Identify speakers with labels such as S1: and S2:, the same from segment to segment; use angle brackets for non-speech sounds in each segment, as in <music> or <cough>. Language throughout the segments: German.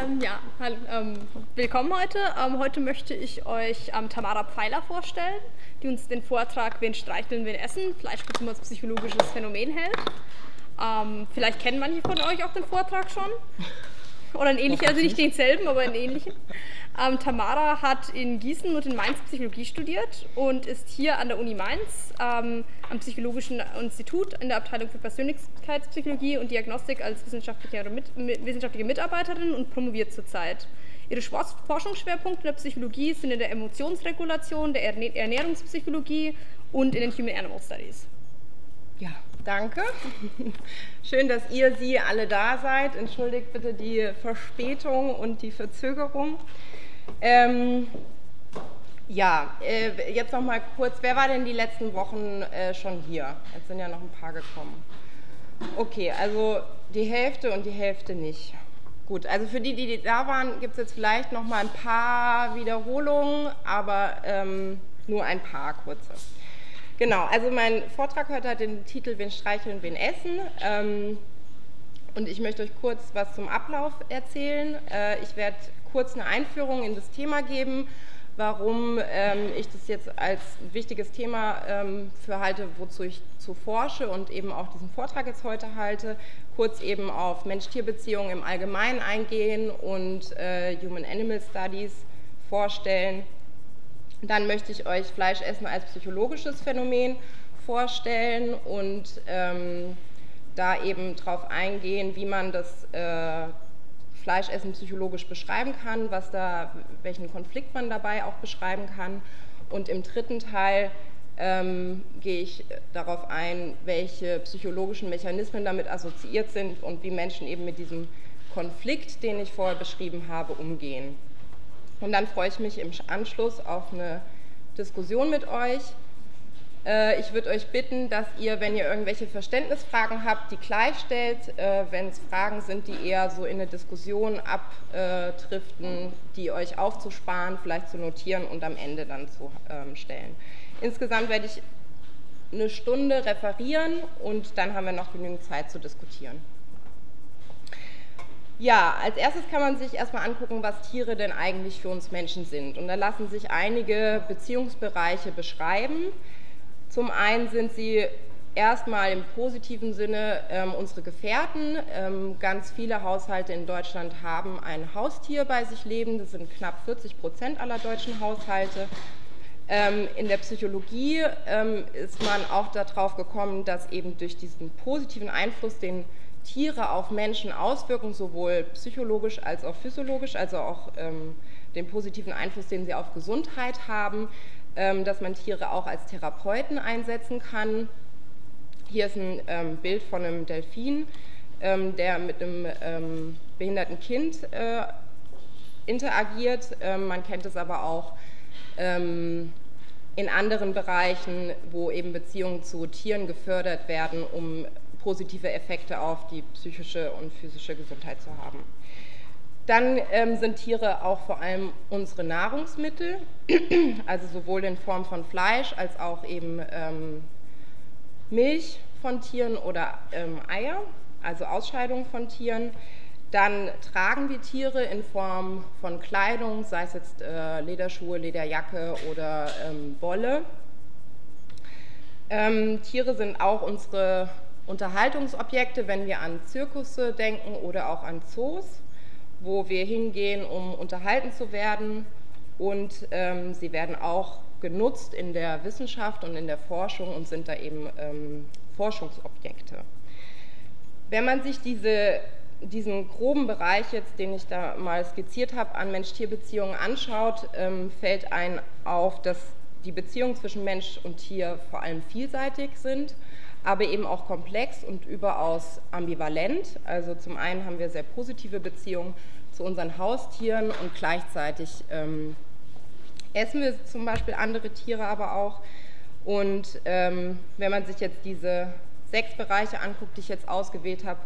S1: Ähm, ja, ähm, willkommen heute. Ähm, heute möchte ich euch ähm, Tamara Pfeiler vorstellen, die uns den Vortrag Wen streicheln, wen essen, Fleischkonsum als psychologisches Phänomen hält. Ähm, vielleicht kennen manche von euch auch den Vortrag schon. Oder einen ähnlichen, also nicht denselben, aber einen ähnlichen. Ähm, Tamara hat in Gießen und in Mainz Psychologie studiert und ist hier an der Uni Mainz ähm, am Psychologischen Institut in der Abteilung für Persönlichkeitspsychologie und Diagnostik als wissenschaftliche, wissenschaftliche Mitarbeiterin und promoviert zurzeit. Ihre Forschungsschwerpunkte in der Psychologie sind in der Emotionsregulation, der Ernährungspsychologie und in den Human Animal Studies.
S2: Ja, danke. <laughs> Schön, dass ihr Sie alle da seid. Entschuldigt bitte die Verspätung und die Verzögerung. Ähm, ja, äh, jetzt noch mal kurz, wer war denn die letzten Wochen äh, schon hier? Jetzt sind ja noch ein paar gekommen. Okay, also die Hälfte und die Hälfte nicht. Gut, also für die, die da waren, gibt es jetzt vielleicht noch mal ein paar Wiederholungen, aber ähm, nur ein paar kurze. Genau, also mein Vortrag heute hat den Titel Wen streicheln, wen essen. Ähm, und ich möchte euch kurz was zum Ablauf erzählen. Äh, ich werde kurz eine Einführung in das Thema geben, warum ähm, ich das jetzt als wichtiges Thema ähm, für halte, wozu ich zu forsche und eben auch diesen Vortrag jetzt heute halte. Kurz eben auf Mensch-Tier-Beziehungen im Allgemeinen eingehen und äh, Human-Animal Studies vorstellen dann möchte ich euch Fleischessen als psychologisches Phänomen vorstellen und ähm, da eben darauf eingehen, wie man das äh, Fleischessen psychologisch beschreiben kann, was da, welchen Konflikt man dabei auch beschreiben kann. Und im dritten Teil ähm, gehe ich darauf ein, welche psychologischen Mechanismen damit assoziiert sind und wie Menschen eben mit diesem Konflikt, den ich vorher beschrieben habe, umgehen. Und dann freue ich mich im Anschluss auf eine Diskussion mit euch. Äh, ich würde euch bitten, dass ihr, wenn ihr irgendwelche Verständnisfragen habt, die gleich stellt. Äh, wenn es Fragen sind, die eher so in eine Diskussion abdriften, die euch aufzusparen, vielleicht zu notieren und am Ende dann zu ähm, stellen. Insgesamt werde ich eine Stunde referieren und dann haben wir noch genügend Zeit zu diskutieren. Ja, als erstes kann man sich erstmal angucken, was Tiere denn eigentlich für uns Menschen sind. Und da lassen sich einige Beziehungsbereiche beschreiben. Zum einen sind sie erstmal im positiven Sinne ähm, unsere Gefährten. Ähm, ganz viele Haushalte in Deutschland haben ein Haustier bei sich leben. Das sind knapp 40 Prozent aller deutschen Haushalte. Ähm, in der Psychologie ähm, ist man auch darauf gekommen, dass eben durch diesen positiven Einfluss, den Tiere auf Menschen auswirken, sowohl psychologisch als auch physiologisch, also auch ähm, den positiven Einfluss, den sie auf Gesundheit haben, dass man Tiere auch als Therapeuten einsetzen kann. Hier ist ein ähm, Bild von einem Delfin, ähm, der mit einem ähm, behinderten Kind äh, interagiert. Ähm, man kennt es aber auch in anderen Bereichen, wo eben Beziehungen zu Tieren gefördert werden, um positive Effekte auf die psychische und physische Gesundheit zu haben. Dann ähm, sind Tiere auch vor allem unsere Nahrungsmittel, <clears throat> also sowohl in Form von Fleisch als auch eben ähm, Milch von Tieren oder ähm, Eier, also Ausscheidungen von Tieren. Dann tragen wir Tiere in Form von Kleidung, sei es jetzt äh, Lederschuhe, Lederjacke oder ähm, Wolle. Ähm, Tiere sind auch unsere Unterhaltungsobjekte, wenn wir an Zirkusse denken oder auch an Zoos, wo wir hingehen, um unterhalten zu werden. Und ähm, sie werden auch genutzt in der Wissenschaft und in der Forschung und sind da eben ähm, Forschungsobjekte. Wenn man sich diese, diesen groben Bereich jetzt, den ich da mal skizziert habe, an Mensch-Tier-Beziehungen anschaut, ähm, fällt ein auf, dass die Beziehungen zwischen Mensch und Tier vor allem vielseitig sind aber eben auch komplex und überaus ambivalent. Also zum einen haben wir sehr positive Beziehungen zu unseren Haustieren und gleichzeitig ähm, essen wir zum Beispiel andere Tiere aber auch. Und ähm, wenn man sich jetzt diese sechs Bereiche anguckt, die ich jetzt ausgewählt habe,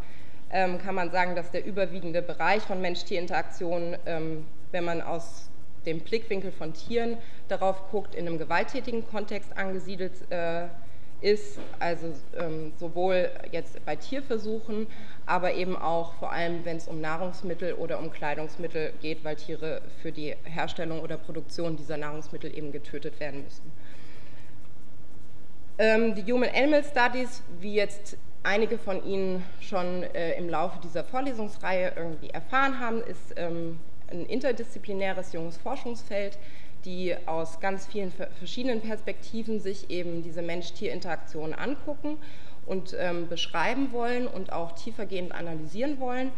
S2: ähm, kann man sagen, dass der überwiegende Bereich von Mensch-Tier-Interaktion, ähm, wenn man aus dem Blickwinkel von Tieren darauf guckt, in einem gewalttätigen Kontext angesiedelt äh, ist, also ähm, sowohl jetzt bei Tierversuchen, aber eben auch vor allem, wenn es um Nahrungsmittel oder um Kleidungsmittel geht, weil Tiere für die Herstellung oder Produktion dieser Nahrungsmittel eben getötet werden müssen. Ähm, die Human Animal Studies, wie jetzt einige von Ihnen schon äh, im Laufe dieser Vorlesungsreihe irgendwie erfahren haben, ist ähm, ein interdisziplinäres junges Forschungsfeld, die aus ganz vielen verschiedenen Perspektiven sich eben diese Mensch-Tier-Interaktion angucken und ähm, beschreiben wollen und auch tiefergehend analysieren wollen.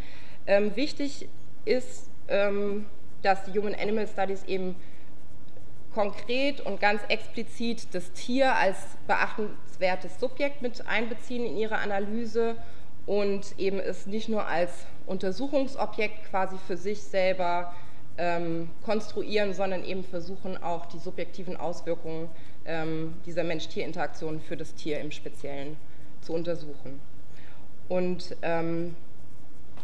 S2: Ähm, wichtig ist, ähm, dass die Human Animal Studies eben konkret und ganz explizit das Tier als beachtenswertes Subjekt mit einbeziehen in ihre Analyse und eben es nicht nur als Untersuchungsobjekt quasi für sich selber ähm, konstruieren, sondern eben versuchen auch die subjektiven Auswirkungen ähm, dieser Mensch-Tier-Interaktion für das Tier im Speziellen zu untersuchen. Und ähm,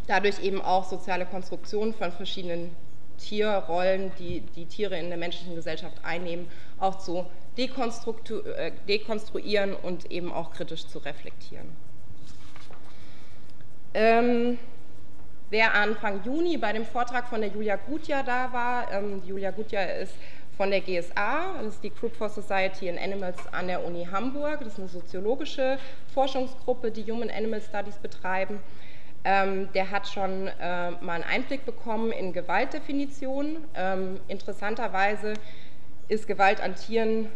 S2: dadurch eben auch soziale Konstruktionen von verschiedenen Tierrollen, die die Tiere in der menschlichen Gesellschaft einnehmen, auch zu äh, dekonstruieren und eben auch kritisch zu reflektieren. Wer Anfang Juni bei dem Vortrag von der Julia Gutjahr da war, ähm, Julia Gutjahr ist von der GSA, das ist die Group for Society and Animals an der Uni Hamburg, das ist eine soziologische Forschungsgruppe, die Human Animal Studies betreiben. Ähm, der hat schon äh, mal einen Einblick bekommen in Gewaltdefinitionen. Ähm, interessanterweise ist Gewalt an Tieren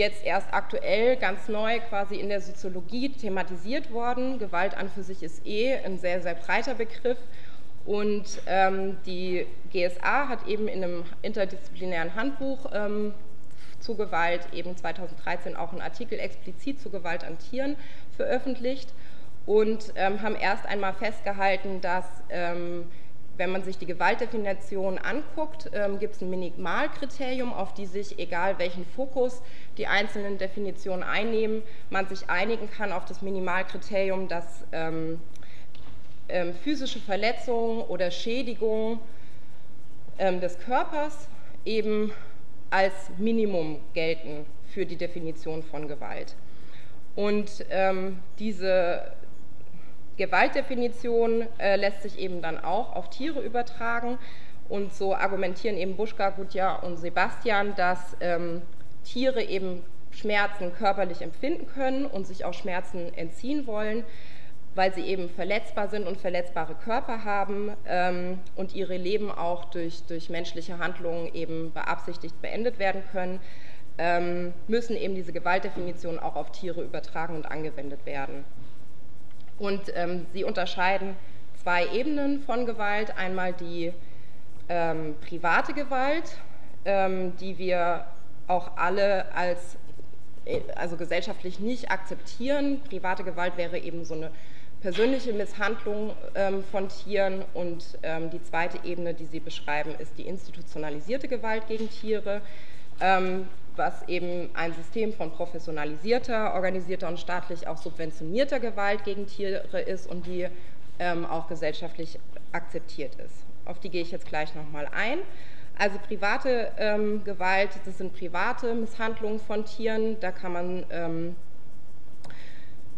S2: jetzt erst aktuell ganz neu quasi in der Soziologie thematisiert worden. Gewalt an für sich ist eh ein sehr, sehr breiter Begriff. Und ähm, die GSA hat eben in einem interdisziplinären Handbuch ähm, zu Gewalt eben 2013 auch einen Artikel explizit zu Gewalt an Tieren veröffentlicht und ähm, haben erst einmal festgehalten, dass ähm, wenn man sich die Gewaltdefinition anguckt, ähm, gibt es ein Minimalkriterium, auf die sich, egal welchen Fokus die einzelnen Definitionen einnehmen, man sich einigen kann auf das Minimalkriterium, dass ähm, ähm, physische Verletzungen oder Schädigungen ähm, des Körpers eben als Minimum gelten für die Definition von Gewalt. Und ähm, diese Gewaltdefinition äh, lässt sich eben dann auch auf Tiere übertragen. Und so argumentieren eben Buschka, Gutja und Sebastian, dass ähm, Tiere eben Schmerzen körperlich empfinden können und sich auch Schmerzen entziehen wollen, weil sie eben verletzbar sind und verletzbare Körper haben ähm, und ihre Leben auch durch, durch menschliche Handlungen eben beabsichtigt beendet werden können, ähm, müssen eben diese Gewaltdefinitionen auch auf Tiere übertragen und angewendet werden. Und ähm, sie unterscheiden zwei Ebenen von Gewalt. Einmal die ähm, private Gewalt, ähm, die wir auch alle als äh, also gesellschaftlich nicht akzeptieren. Private Gewalt wäre eben so eine persönliche Misshandlung ähm, von Tieren und ähm, die zweite Ebene, die Sie beschreiben, ist die institutionalisierte Gewalt gegen Tiere. Ähm, was eben ein System von professionalisierter, organisierter und staatlich auch subventionierter Gewalt gegen Tiere ist und die ähm, auch gesellschaftlich akzeptiert ist. Auf die gehe ich jetzt gleich nochmal ein. Also private ähm, Gewalt, das sind private Misshandlungen von Tieren, da kann man ähm,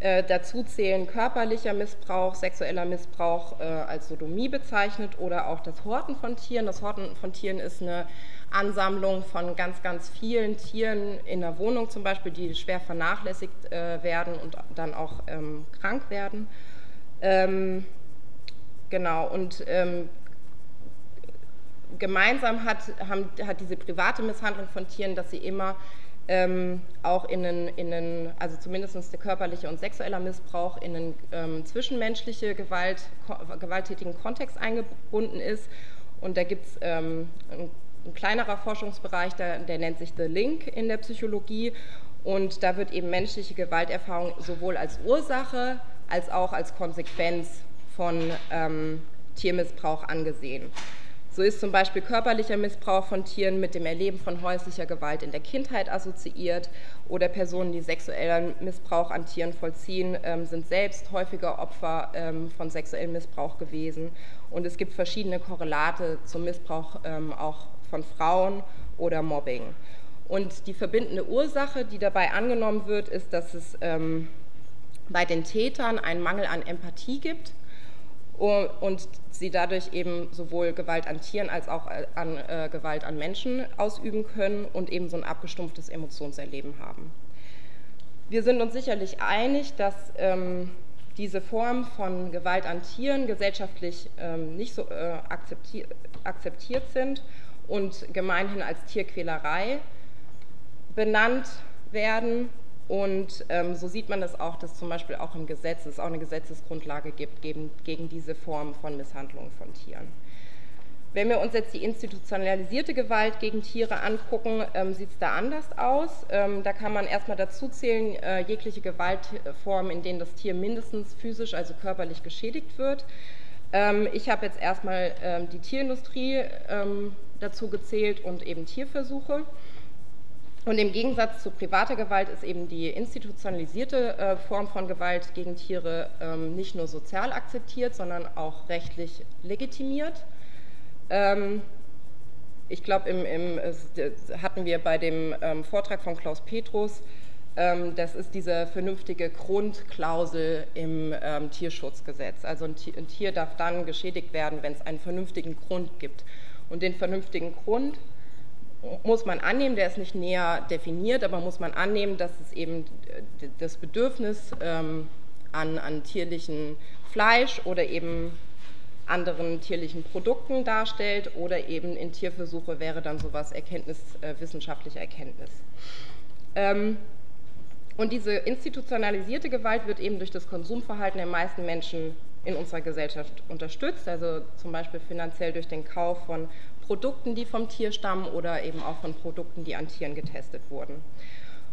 S2: äh, dazu zählen körperlicher Missbrauch, sexueller Missbrauch äh, als Sodomie bezeichnet oder auch das Horten von Tieren. Das Horten von Tieren ist eine Ansammlung von ganz, ganz vielen Tieren in der Wohnung zum Beispiel, die schwer vernachlässigt äh, werden und dann auch ähm, krank werden. Ähm, genau, und ähm, gemeinsam hat, haben, hat diese private Misshandlung von Tieren, dass sie immer ähm, auch in einen, in einen, also zumindest der körperliche und sexuelle Missbrauch in einen ähm, zwischenmenschliche Gewalt, gewalttätigen Kontext eingebunden ist. Und da gibt es ähm, einen ein kleinerer Forschungsbereich, der, der nennt sich The Link in der Psychologie. Und da wird eben menschliche Gewalterfahrung sowohl als Ursache als auch als Konsequenz von ähm, Tiermissbrauch angesehen. So ist zum Beispiel körperlicher Missbrauch von Tieren mit dem Erleben von häuslicher Gewalt in der Kindheit assoziiert oder Personen, die sexuellen Missbrauch an Tieren vollziehen, ähm, sind selbst häufiger Opfer ähm, von sexuellem Missbrauch gewesen. Und es gibt verschiedene Korrelate zum Missbrauch ähm, auch von Frauen oder Mobbing. Und die verbindende Ursache, die dabei angenommen wird, ist, dass es ähm, bei den Tätern einen Mangel an Empathie gibt und sie dadurch eben sowohl Gewalt an Tieren als auch äh, an äh, Gewalt an Menschen ausüben können und eben so ein abgestumpftes Emotionserleben haben. Wir sind uns sicherlich einig, dass ähm, diese Form von Gewalt an Tieren gesellschaftlich ähm, nicht so äh, akzeptier akzeptiert sind und gemeinhin als Tierquälerei benannt werden. Und ähm, so sieht man das auch, dass zum Beispiel auch im Gesetz es auch eine Gesetzesgrundlage gibt gegen, gegen diese Form von Misshandlung von Tieren. Wenn wir uns jetzt die institutionalisierte Gewalt gegen Tiere angucken, ähm, sieht es da anders aus. Ähm, da kann man erstmal dazu zählen, äh, jegliche Gewaltformen, in denen das Tier mindestens physisch, also körperlich geschädigt wird. Ähm, ich habe jetzt erstmal ähm, die Tierindustrie ähm, dazu gezählt und eben Tierversuche. Und im Gegensatz zu privater Gewalt ist eben die institutionalisierte äh, Form von Gewalt gegen Tiere ähm, nicht nur sozial akzeptiert, sondern auch rechtlich legitimiert. Ähm, ich glaube, im, hatten wir bei dem ähm, Vortrag von Klaus Petrus, ähm, das ist diese vernünftige Grundklausel im ähm, Tierschutzgesetz. Also ein Tier, ein Tier darf dann geschädigt werden, wenn es einen vernünftigen Grund gibt. Und den vernünftigen Grund muss man annehmen, der ist nicht näher definiert, aber muss man annehmen, dass es eben das Bedürfnis ähm, an, an tierlichen Fleisch oder eben anderen tierlichen Produkten darstellt oder eben in Tierversuche wäre dann sowas Erkenntnis, äh, wissenschaftliche Erkenntnis. Ähm, und diese institutionalisierte Gewalt wird eben durch das Konsumverhalten der meisten Menschen in unserer Gesellschaft unterstützt, also zum Beispiel finanziell durch den Kauf von Produkten, die vom Tier stammen oder eben auch von Produkten, die an Tieren getestet wurden.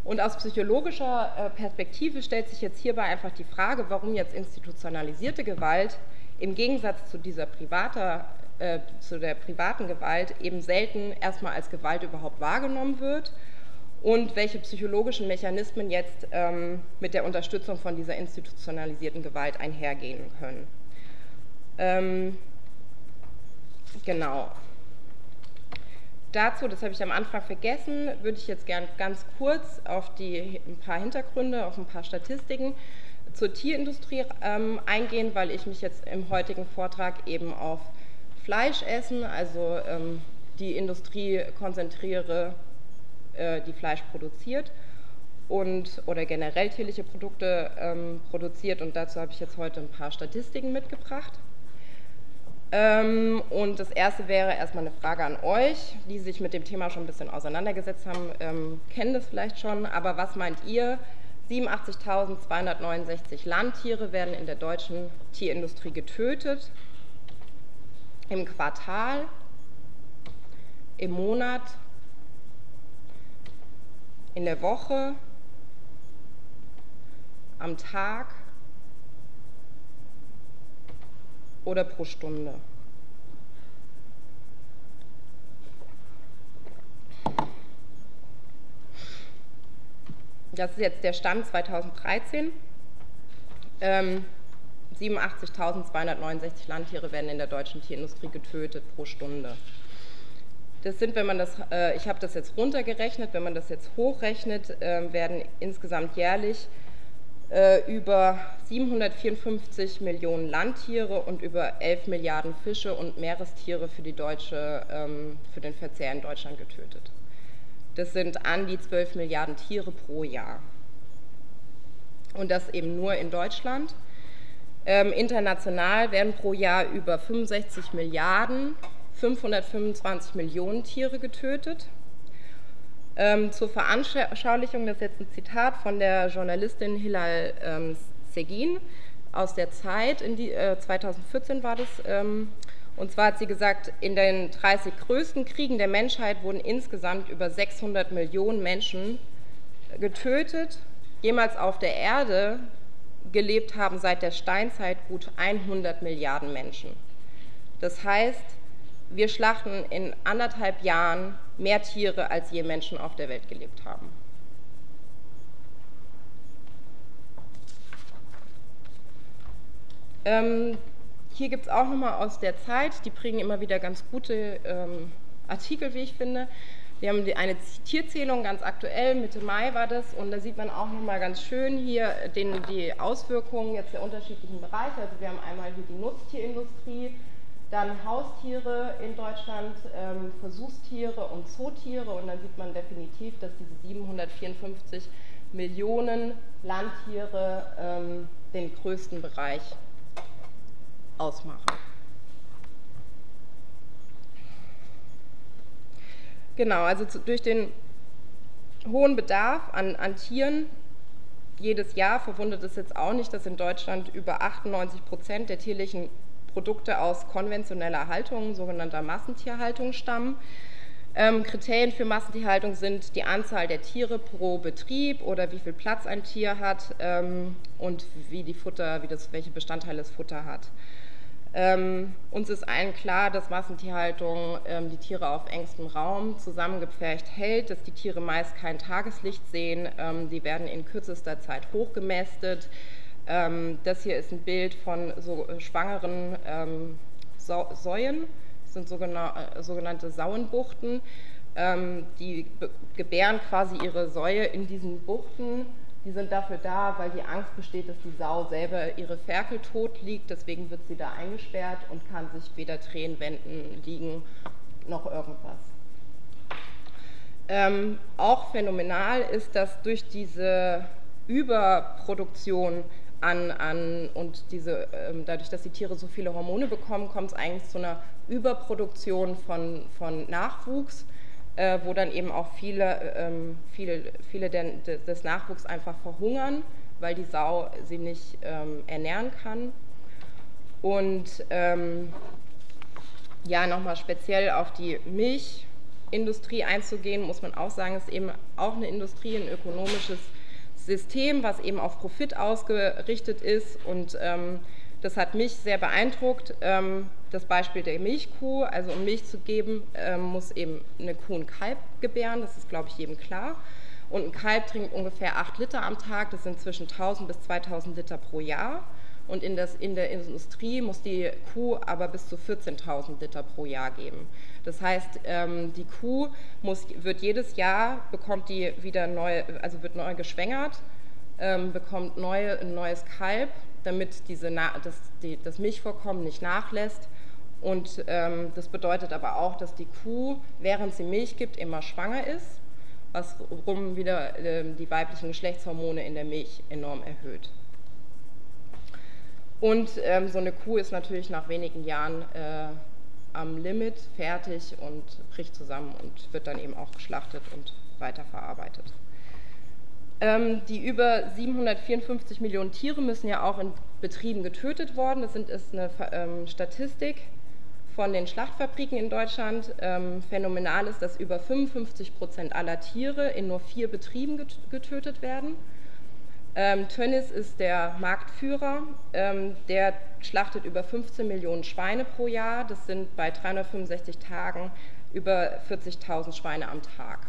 S2: Und aus psychologischer äh, Perspektive stellt sich jetzt hierbei einfach die Frage, warum jetzt institutionalisierte Gewalt im Gegensatz zu dieser privater, äh, zu der privaten Gewalt eben selten erstmal als Gewalt überhaupt wahrgenommen wird und welche psychologischen Mechanismen jetzt ähm, mit der Unterstützung von dieser institutionalisierten Gewalt einhergehen können. Ähm, genau. Dazu, das habe ich am Anfang vergessen, würde ich jetzt gern ganz kurz auf die, ein paar Hintergründe, auf ein paar Statistiken zur Tierindustrie ähm, eingehen, weil ich mich jetzt im heutigen Vortrag eben auf Fleischessen, also ähm, die Industrie konzentriere, äh, die Fleisch produziert und oder generell tierliche Produkte ähm, produziert und dazu habe ich jetzt heute ein paar Statistiken mitgebracht. Ähm, und das erste wäre erstmal eine Frage an euch, die sich mit dem Thema schon ein bisschen auseinandergesetzt haben, ähm, kennen das vielleicht schon, aber was meint ihr? 87.269 Landtiere werden in der deutschen Tierindustrie getötet. Im Quartal, im Monat, in der Woche, am Tag oder pro Stunde. Das ist jetzt der Stand 2013. Ähm, 87.269 Landtiere werden in der deutschen Tierindustrie getötet pro Stunde. Das sind, wenn man das, äh, ich habe das jetzt runtergerechnet, wenn man das jetzt hochrechnet, äh, werden insgesamt jährlich äh, über 754 Millionen Landtiere und über 11 Milliarden Fische und Meerestiere für, die deutsche, ähm, für den Verzehr in Deutschland getötet. Das sind an die 12 Milliarden Tiere pro Jahr. Und das eben nur in Deutschland. Ähm, international werden pro Jahr über 65 Milliarden, 525 Millionen Tiere getötet. Ähm, zur Veranschaulichung, das ist jetzt ein Zitat von der Journalistin Hilal ähm, Segin aus der Zeit, die, äh, 2014 war das, ähm, und zwar hat sie gesagt, in den 30 größten Kriegen der Menschheit wurden insgesamt über 600 Millionen Menschen getötet. Jemals auf der Erde gelebt haben seit der Steinzeit gut 100 Milliarden Menschen. Das heißt, wir schlachten in anderthalb Jahren mehr Tiere, als je Menschen auf der Welt gelebt haben. Ähm, hier gibt es auch nochmal aus der Zeit, die bringen immer wieder ganz gute ähm, Artikel, wie ich finde. Wir haben eine Tierzählung ganz aktuell, Mitte Mai war das, und da sieht man auch nochmal ganz schön hier den, die Auswirkungen jetzt der unterschiedlichen Bereiche. Also wir haben einmal hier die Nutztierindustrie, dann Haustiere in Deutschland, ähm, Versuchstiere und Zootiere und dann sieht man definitiv, dass diese 754 Millionen Landtiere ähm, den größten Bereich ausmachen. Genau, also zu, durch den hohen Bedarf an, an Tieren jedes Jahr verwundert es jetzt auch nicht, dass in Deutschland über 98 Prozent der tierlichen Produkte aus konventioneller Haltung, sogenannter Massentierhaltung, stammen. Ähm, Kriterien für Massentierhaltung sind die Anzahl der Tiere pro Betrieb oder wie viel Platz ein Tier hat ähm, und wie die Futter, wie das, welche Bestandteile das Futter hat. Ähm, uns ist allen klar, dass Massentierhaltung ähm, die Tiere auf engstem Raum zusammengepfercht hält, dass die Tiere meist kein Tageslicht sehen, ähm, die werden in kürzester Zeit hochgemästet. Ähm, das hier ist ein Bild von so äh, schwangeren ähm, so Säuen, das sind äh, sogenannte Sauenbuchten. Ähm, die gebären quasi ihre Säue in diesen Buchten die sind dafür da, weil die Angst besteht, dass die Sau selber ihre Ferkel tot liegt. Deswegen wird sie da eingesperrt und kann sich weder drehen, wenden, liegen, noch irgendwas. Ähm, auch phänomenal ist, dass durch diese Überproduktion an, an und diese, ähm, dadurch, dass die Tiere so viele Hormone bekommen, kommt es eigentlich zu einer Überproduktion von, von Nachwuchs äh, wo dann eben auch viele, ähm, viele, viele den, des Nachwuchs einfach verhungern, weil die Sau sie nicht ähm, ernähren kann. Und ähm, ja, nochmal speziell auf die Milchindustrie einzugehen, muss man auch sagen, ist eben auch eine Industrie, ein ökonomisches System, was eben auf Profit ausgerichtet ist und ähm, das hat mich sehr beeindruckt. Ähm, das Beispiel der Milchkuh, also um Milch zu geben, ähm, muss eben eine Kuh ein Kalb gebären, das ist, glaube ich, jedem klar. Und ein Kalb trinkt ungefähr 8 Liter am Tag, das sind zwischen 1000 bis 2000 Liter pro Jahr. Und in, das, in der Industrie muss die Kuh aber bis zu 14.000 Liter pro Jahr geben. Das heißt, ähm, die Kuh muss, wird jedes Jahr, bekommt die wieder neu, also wird neu geschwängert, bekommt neu, ein neues Kalb damit diese, das, die, das Milchvorkommen nicht nachlässt. Und ähm, das bedeutet aber auch, dass die Kuh, während sie Milch gibt, immer schwanger ist, was rum wieder äh, die weiblichen Geschlechtshormone in der Milch enorm erhöht. Und ähm, so eine Kuh ist natürlich nach wenigen Jahren äh, am Limit fertig und bricht zusammen und wird dann eben auch geschlachtet und weiterverarbeitet. Ähm, die über 754 Millionen Tiere müssen ja auch in Betrieben getötet worden. Das sind, ist eine ähm, Statistik von den Schlachtfabriken in Deutschland. Ähm, phänomenal ist, dass über 55 Prozent aller Tiere in nur vier Betrieben getötet werden. Ähm, Tönnies ist der Marktführer. Ähm, der schlachtet über 15 Millionen Schweine pro Jahr. Das sind bei 365 Tagen über 40.000 Schweine am Tag.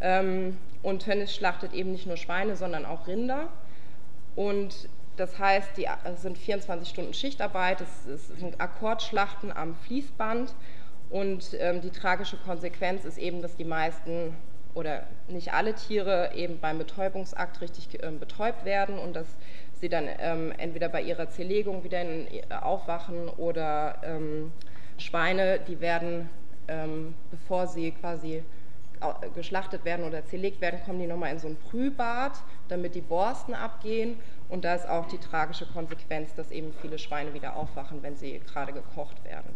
S2: Ähm, und Tönnies schlachtet eben nicht nur Schweine, sondern auch Rinder. Und das heißt, die es sind 24 Stunden Schichtarbeit, es, sind Akkordschlachten am Fließband. Und ähm, die tragische Konsequenz ist eben, dass die meisten oder nicht alle Tiere eben beim Betäubungsakt richtig ähm, betäubt werden und dass sie dann ähm, entweder bei ihrer Zerlegung wieder äh, aufwachen oder ähm, Schweine, die werden, bevor sie quasi geschlachtet werden oder zerlegt werden, kommen die nochmal in so ein Brühbad, damit die Borsten abgehen. Und da ist auch die tragische Konsequenz, dass eben viele Schweine wieder aufwachen, wenn sie gerade gekocht werden.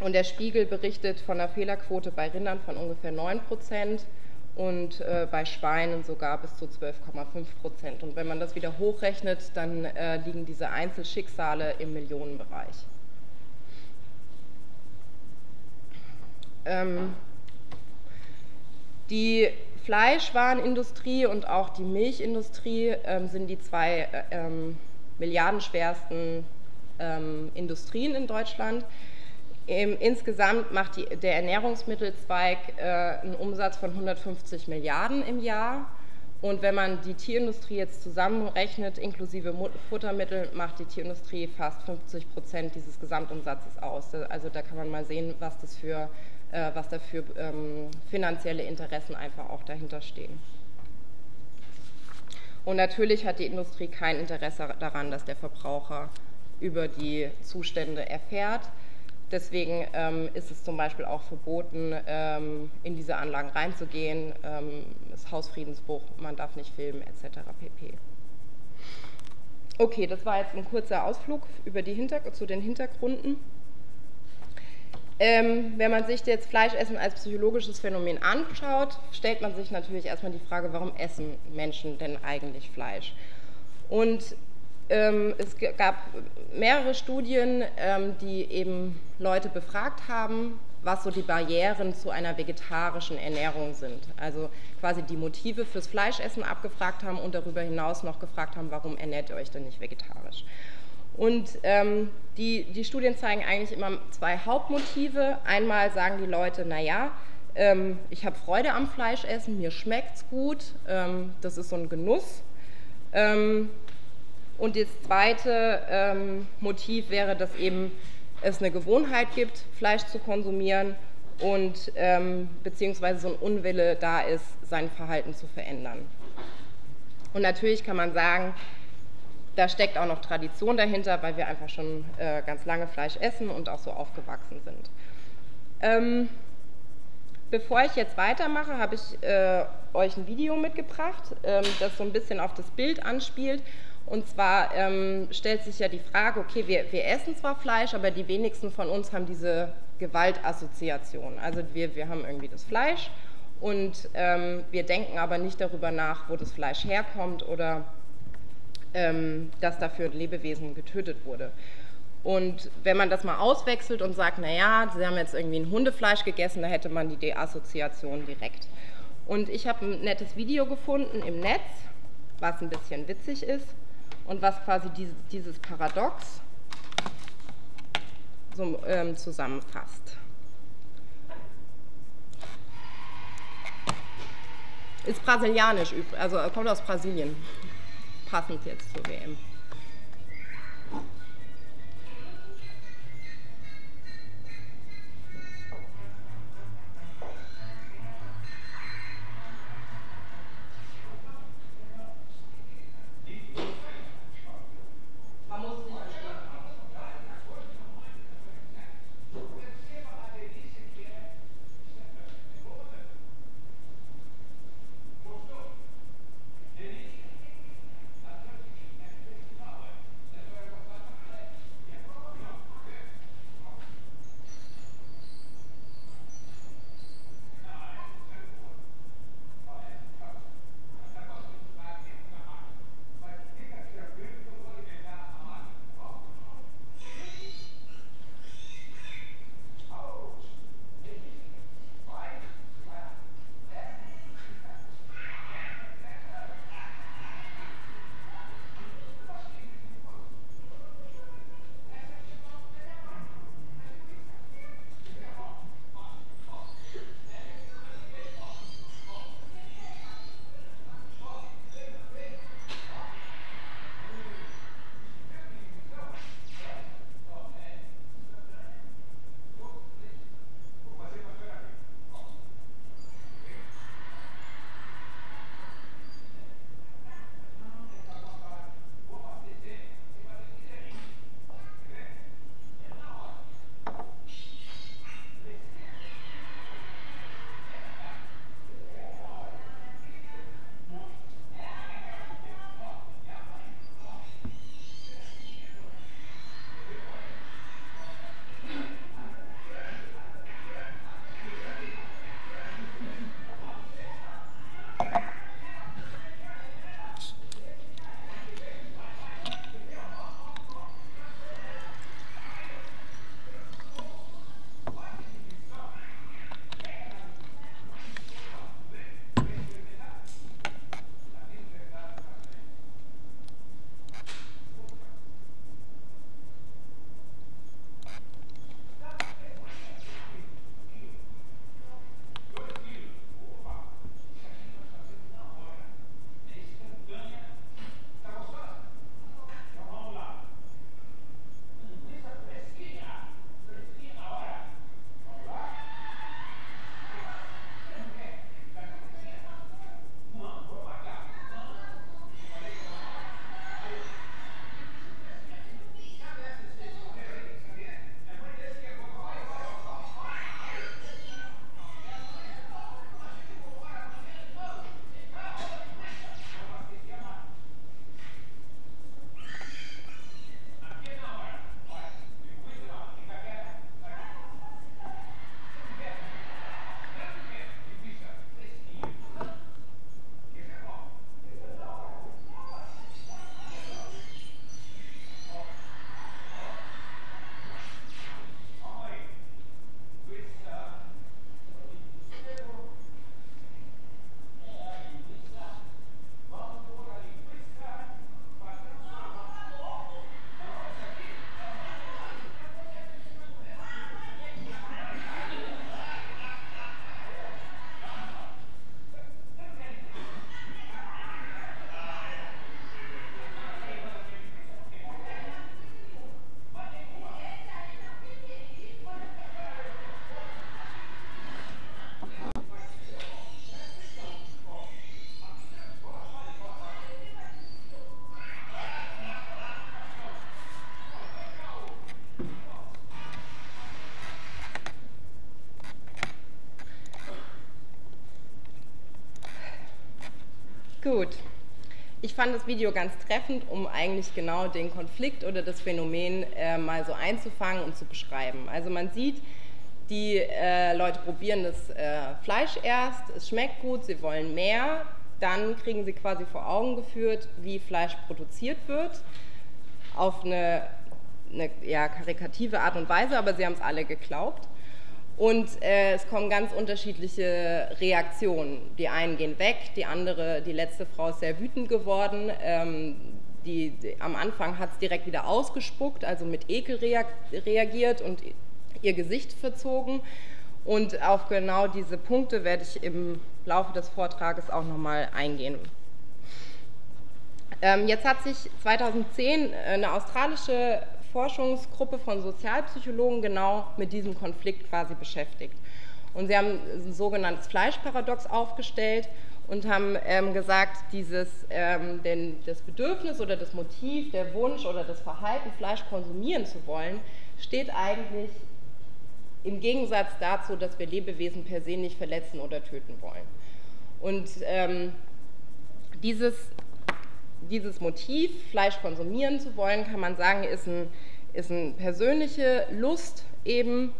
S2: Und der Spiegel berichtet von einer Fehlerquote bei Rindern von ungefähr 9 Prozent und äh, bei Schweinen sogar bis zu 12,5 Prozent. Und wenn man das wieder hochrechnet, dann äh, liegen diese Einzelschicksale im Millionenbereich. Ähm, die Fleischwarenindustrie und auch die Milchindustrie ähm, sind die zwei äh, ähm, milliardenschwersten ähm, Industrien in Deutschland. Im, insgesamt macht die, der Ernährungsmittelzweig äh, einen Umsatz von 150 Milliarden im Jahr Und wenn man die Tierindustrie jetzt zusammenrechnet, inklusive Futtermittel, macht die Tierindustrie fast 50 Prozent dieses Gesamtumsatzes aus. Also da kann man mal sehen, was, das für, äh, was da für ähm, finanzielle Interessen einfach auch dahinter stehen. Und natürlich hat die Industrie kein Interesse daran, dass der Verbraucher über die Zustände erfährt. Deswegen ähm, ist es zum Beispiel auch verboten, ähm, in diese Anlagen reinzugehen. Ähm, das Hausfriedensbruch, man darf nicht filmen etc. pp. Okay, das war jetzt ein kurzer Ausflug über die Hinter zu den Hintergründen. Ähm, wenn man sich jetzt Fleischessen als psychologisches Phänomen anschaut, stellt man sich natürlich erstmal die Frage, warum essen Menschen denn eigentlich Fleisch? Und es gab mehrere Studien, ähm, die eben Leute befragt haben, was so die Barrieren zu einer vegetarischen Ernährung sind. Also quasi die Motive fürs Fleischessen abgefragt haben und darüber hinaus noch gefragt haben, warum ernährt ihr euch denn nicht vegetarisch? Und ähm, die, die Studien zeigen eigentlich immer zwei Hauptmotive. Einmal sagen die Leute, naja, ähm, ich habe Freude am Fleischessen, mir schmeckt es gut, ähm, das ist so ein Genuss. Und das zweite ähm, Motiv wäre, dass eben es eine Gewohnheit gibt, Fleisch zu konsumieren und ähm, beziehungsweise so ein Unwille da ist, sein Verhalten zu verändern. Und natürlich kann man sagen, da steckt auch noch Tradition dahinter, weil wir einfach schon äh, ganz lange Fleisch essen und auch so aufgewachsen sind. Ähm, bevor ich jetzt weitermache, habe ich äh, euch ein Video mitgebracht, ähm, das so ein bisschen auf das Bild anspielt und zwar ähm, stellt sich ja die Frage, okay, wir, wir, essen zwar Fleisch, aber die wenigsten von uns haben diese Gewaltassoziation. Also wir, wir haben irgendwie das Fleisch und ähm, wir denken aber nicht darüber nach, wo das Fleisch herkommt oder ähm, dass dafür ein Lebewesen getötet wurde. Und wenn man das mal auswechselt und sagt, naja, Sie haben jetzt irgendwie ein Hundefleisch gegessen, da hätte man die Deassoziation direkt. Und ich habe ein nettes Video gefunden im Netz, was ein bisschen witzig ist und was quasi diese, dieses Paradox so, ähm, zusammenfasst. Ist brasilianisch, also kommt aus Brasilien, passend jetzt zur WM. Ich fand das Video ganz treffend, um eigentlich genau den Konflikt oder das Phänomen äh, mal so einzufangen und zu beschreiben. Also man sieht, die äh, Leute probieren das äh, Fleisch erst, es schmeckt gut, sie wollen mehr, dann kriegen sie quasi vor Augen geführt, wie Fleisch produziert wird, auf eine, eine ja, karikative Art und Weise, aber sie haben es alle geglaubt. Und äh, es kommen ganz unterschiedliche Reaktionen. Die einen gehen weg, die andere, die letzte Frau ist sehr wütend geworden. Ähm, die, die, am Anfang hat es direkt wieder ausgespuckt, also mit Ekel reagiert und ihr Gesicht verzogen. Und auf genau diese Punkte werde ich im Laufe des Vortrages auch nochmal eingehen. Ähm, jetzt hat sich 2010 eine australische Forschungsgruppe von Sozialpsychologen genau mit diesem Konflikt quasi beschäftigt. Und sie haben ein sogenanntes Fleischparadox aufgestellt und haben ähm, gesagt, dieses, ähm, denn das Bedürfnis oder das Motiv, der Wunsch oder das Verhalten, Fleisch konsumieren zu wollen, steht eigentlich im Gegensatz dazu, dass wir Lebewesen per se nicht verletzen oder töten wollen. Und ähm, dieses dieses Motiv, Fleisch konsumieren zu wollen, kann man sagen, ist, ein, ist eine persönliche Lust eben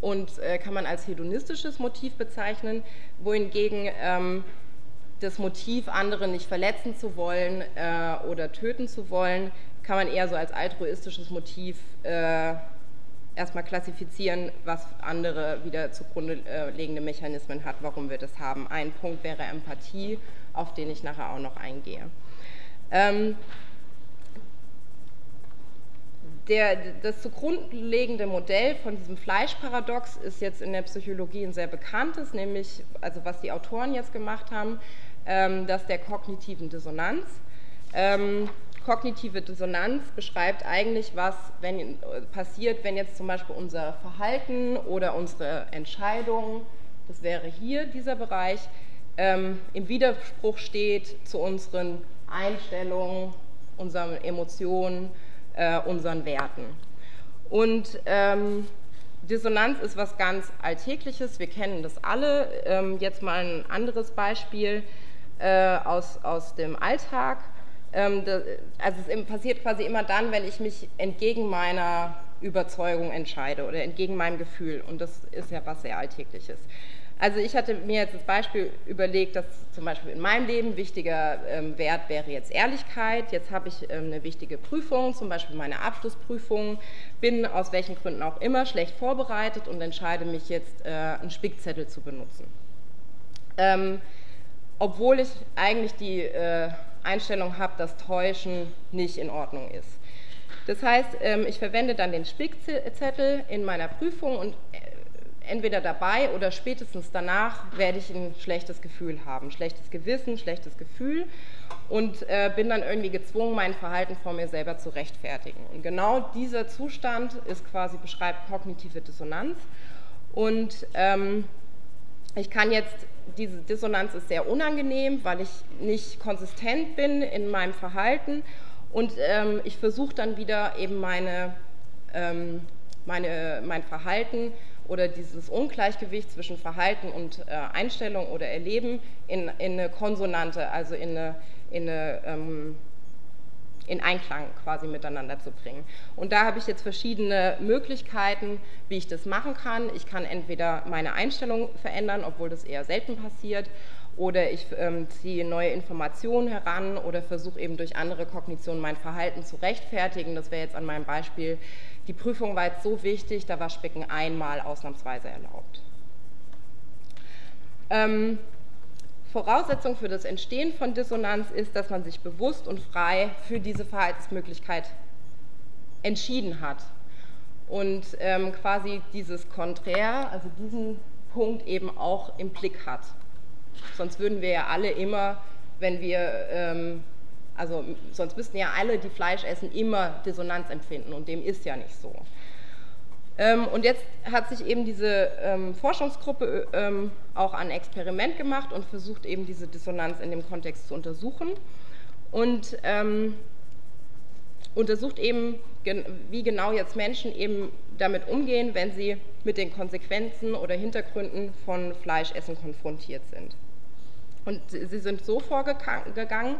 S2: und äh, kann man als hedonistisches Motiv bezeichnen, wohingegen ähm, das Motiv, andere nicht verletzen zu wollen äh, oder töten zu wollen, kann man eher so als altruistisches Motiv äh, erstmal klassifizieren, was andere wieder zugrunde äh, liegende Mechanismen hat, warum wir das haben. Ein Punkt wäre Empathie, auf den ich nachher auch noch eingehe. Ähm, der, das zugrunde liegende Modell von diesem Fleischparadox ist jetzt in der Psychologie ein sehr bekanntes, nämlich, also was die Autoren jetzt gemacht haben, ähm, das der kognitiven Dissonanz. Ähm, kognitive Dissonanz beschreibt eigentlich, was wenn, passiert, wenn jetzt zum Beispiel unser Verhalten oder unsere Entscheidung, das wäre hier dieser Bereich, ähm, im Widerspruch steht zu unseren Einstellungen, unseren Emotionen, äh, unseren Werten. Und ähm, Dissonanz ist was ganz Alltägliches, wir kennen das alle. Ähm, jetzt mal ein anderes Beispiel äh, aus, aus dem Alltag. Ähm, das, also es passiert quasi immer dann, wenn ich mich entgegen meiner Überzeugung entscheide oder entgegen meinem Gefühl. Und das ist ja was sehr Alltägliches. Also ich hatte mir jetzt das Beispiel überlegt, dass zum Beispiel in meinem Leben wichtiger ähm, Wert wäre jetzt Ehrlichkeit. Jetzt habe ich ähm, eine wichtige Prüfung, zum Beispiel meine Abschlussprüfung, bin aus welchen Gründen auch immer schlecht vorbereitet und entscheide mich jetzt, äh, einen Spickzettel zu benutzen. Ähm, obwohl ich eigentlich die äh, Einstellung habe, dass Täuschen nicht in Ordnung ist. Das heißt, ähm, ich verwende dann den Spickzettel in meiner Prüfung und äh, entweder dabei oder spätestens danach werde ich ein schlechtes Gefühl haben, schlechtes Gewissen, schlechtes Gefühl und äh, bin dann irgendwie gezwungen, mein Verhalten vor mir selber zu rechtfertigen. Und genau dieser Zustand ist quasi beschreibt kognitive Dissonanz und ähm, ich kann jetzt diese Dissonanz ist sehr unangenehm, weil ich nicht konsistent bin in meinem Verhalten und ähm, ich versuche dann wieder eben meine, ähm, meine, mein Verhalten oder dieses Ungleichgewicht zwischen Verhalten und äh, Einstellung oder Erleben in, in, eine Konsonante, also in, eine, in, eine, ähm, in Einklang quasi miteinander zu bringen. Und da habe ich jetzt verschiedene Möglichkeiten, wie ich das machen kann. Ich kann entweder meine Einstellung verändern, obwohl das eher selten passiert, oder ich ähm, ziehe neue Informationen heran oder versuche eben durch andere Kognitionen mein Verhalten zu rechtfertigen. Das wäre jetzt an meinem Beispiel die Prüfung war jetzt so wichtig, da war Spicken einmal ausnahmsweise erlaubt. Ähm, Voraussetzung für das Entstehen von Dissonanz ist, dass man sich bewusst und frei für diese Verhaltensmöglichkeit entschieden hat und ähm, quasi dieses Konträr, also diesen Punkt eben auch im Blick hat. Sonst würden wir ja alle immer, wenn wir ähm, also sonst müssten ja alle, die Fleisch essen, immer Dissonanz empfinden und dem ist ja nicht so. Ähm, und jetzt hat sich eben diese ähm, Forschungsgruppe ähm, auch ein Experiment gemacht und versucht eben diese Dissonanz in dem Kontext zu untersuchen und ähm, untersucht eben, wie genau jetzt Menschen eben damit umgehen, wenn sie mit den Konsequenzen oder Hintergründen von Fleischessen konfrontiert sind. Und sie sind so vorgegangen,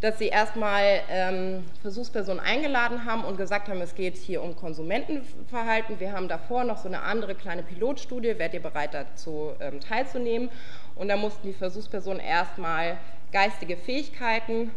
S2: dass sie erstmal ähm, Versuchspersonen eingeladen haben und gesagt haben, es geht hier um Konsumentenverhalten. Wir haben davor noch so eine andere kleine Pilotstudie, werdet ihr bereit dazu ähm, teilzunehmen? Und da mussten die Versuchspersonen erstmal geistige Fähigkeiten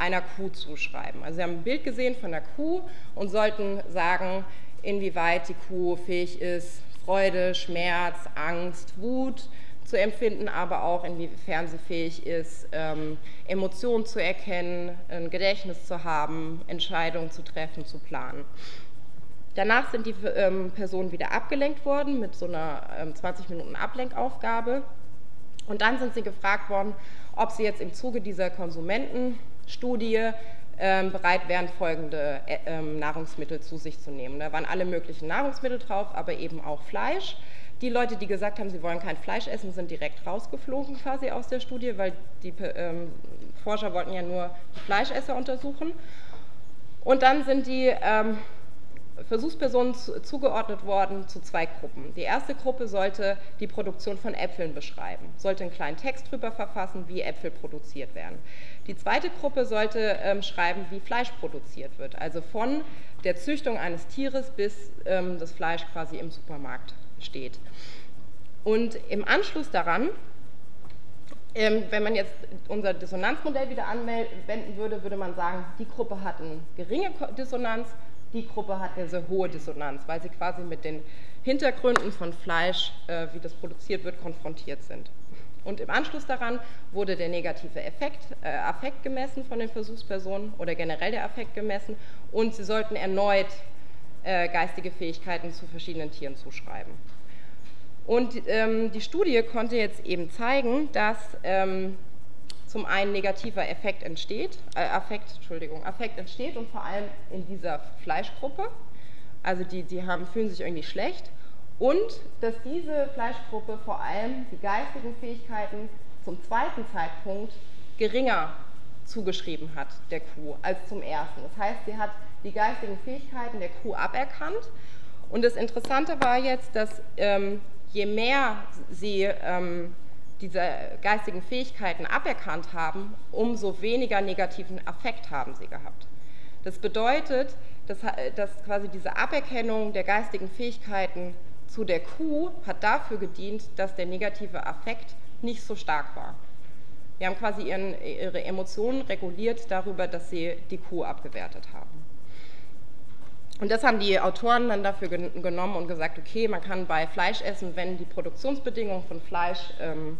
S2: einer Kuh zuschreiben. Also sie haben ein Bild gesehen von der Kuh und sollten sagen, inwieweit die Kuh fähig ist, Freude, Schmerz, Angst, Wut, zu empfinden, aber auch inwiefern sie fähig ist, ähm, Emotionen zu erkennen, ein Gedächtnis zu haben, Entscheidungen zu treffen, zu planen. Danach sind die ähm, Personen wieder abgelenkt worden mit so einer ähm, 20 Minuten Ablenkaufgabe. Und dann sind sie gefragt worden, ob sie jetzt im Zuge dieser Konsumentenstudie ähm, bereit wären, folgende äh, ähm, Nahrungsmittel zu sich zu nehmen. Da waren alle möglichen Nahrungsmittel drauf, aber eben auch Fleisch. Die Leute, die gesagt haben, sie wollen kein Fleisch essen, sind direkt rausgeflogen quasi aus der Studie, weil die ähm, Forscher wollten ja nur Fleischesser untersuchen. Und dann sind die ähm, Versuchspersonen zu, zugeordnet worden zu zwei Gruppen. Die erste Gruppe sollte die Produktion von Äpfeln beschreiben, sollte einen kleinen Text darüber verfassen, wie Äpfel produziert werden. Die zweite Gruppe sollte ähm, schreiben, wie Fleisch produziert wird, also von der Züchtung eines Tieres bis ähm, das Fleisch quasi im Supermarkt steht. Und im Anschluss daran, ähm, wenn man jetzt unser Dissonanzmodell wieder anwenden würde, würde man sagen, die Gruppe hat eine geringe Dissonanz, die Gruppe hat eine sehr hohe Dissonanz, weil sie quasi mit den Hintergründen von Fleisch, äh, wie das produziert wird, konfrontiert sind. Und im Anschluss daran wurde der negative Effekt, äh, Affekt gemessen von den Versuchspersonen oder generell der Affekt gemessen. Und sie sollten erneut äh, geistige Fähigkeiten zu verschiedenen Tieren zuschreiben. Und ähm, die Studie konnte jetzt eben zeigen, dass ähm, zum einen negativer Effekt entsteht, äh, Affekt, Entschuldigung, Affekt entsteht und vor allem in dieser Fleischgruppe, also die, die haben, fühlen sich irgendwie schlecht und dass diese Fleischgruppe vor allem die geistigen Fähigkeiten zum zweiten Zeitpunkt geringer zugeschrieben hat der Kuh als zum ersten. Das heißt, sie hat die geistigen Fähigkeiten der Kuh aberkannt. Und das Interessante war jetzt, dass ähm, je mehr sie ähm, diese geistigen Fähigkeiten aberkannt haben, umso weniger negativen Affekt haben sie gehabt. Das bedeutet, dass, dass quasi diese Aberkennung der geistigen Fähigkeiten zu der Kuh hat dafür gedient, dass der negative Affekt nicht so stark war. Wir haben quasi ihren, ihre Emotionen reguliert darüber, dass sie die Kuh abgewertet haben. Und das haben die Autoren dann dafür genommen und gesagt, okay, man kann bei Fleischessen, wenn die Produktionsbedingungen von Fleisch ähm,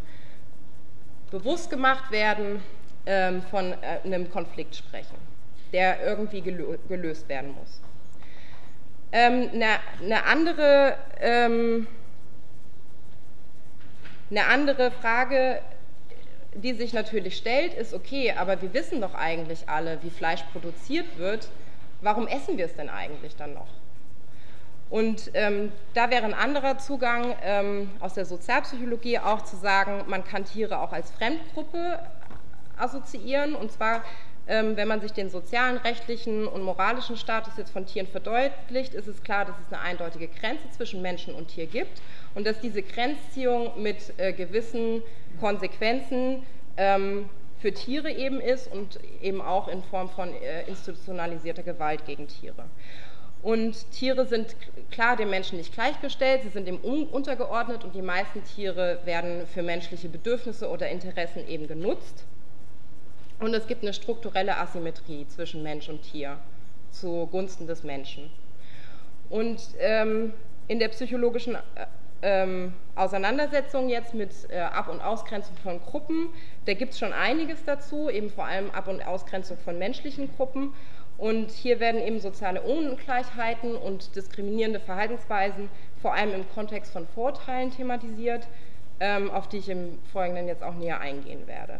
S2: bewusst gemacht werden, ähm, von äh, einem Konflikt sprechen, der irgendwie gelöst werden muss. Ähm, eine, andere, ähm, eine andere Frage, die sich natürlich stellt, ist, okay, aber wir wissen doch eigentlich alle, wie Fleisch produziert wird warum essen wir es denn eigentlich dann noch? Und ähm, da wäre ein anderer Zugang ähm, aus der Sozialpsychologie auch zu sagen, man kann Tiere auch als Fremdgruppe assoziieren. Und zwar, wenn man sich den sozialen, rechtlichen und moralischen Status jetzt von Tieren verdeutlicht, ist es klar, dass es eine eindeutige Grenze zwischen Menschen und Tier gibt und dass diese Grenzziehung mit äh, gewissen Konsequenzen ähm, für Tiere eben ist und eben auch in Form von äh, institutionalisierter Gewalt gegen Tiere. Und Tiere sind klar dem Menschen nicht gleichgestellt, sie sind ihm untergeordnet und die meisten Tiere werden für menschliche Bedürfnisse oder Interessen eben genutzt. Und es gibt eine strukturelle Asymmetrie zwischen Mensch und Tier zugunsten des Menschen. Und ähm, in der psychologischen äh, ähm, Auseinandersetzung jetzt mit äh, Ab- und Ausgrenzung von Gruppen, da gibt es schon einiges dazu, eben vor allem Ab- und Ausgrenzung von menschlichen Gruppen. Und hier werden eben soziale Ungleichheiten und diskriminierende Verhaltensweisen vor allem im Kontext von Vorteilen thematisiert, ähm, auf die ich im Folgenden jetzt auch näher eingehen werde.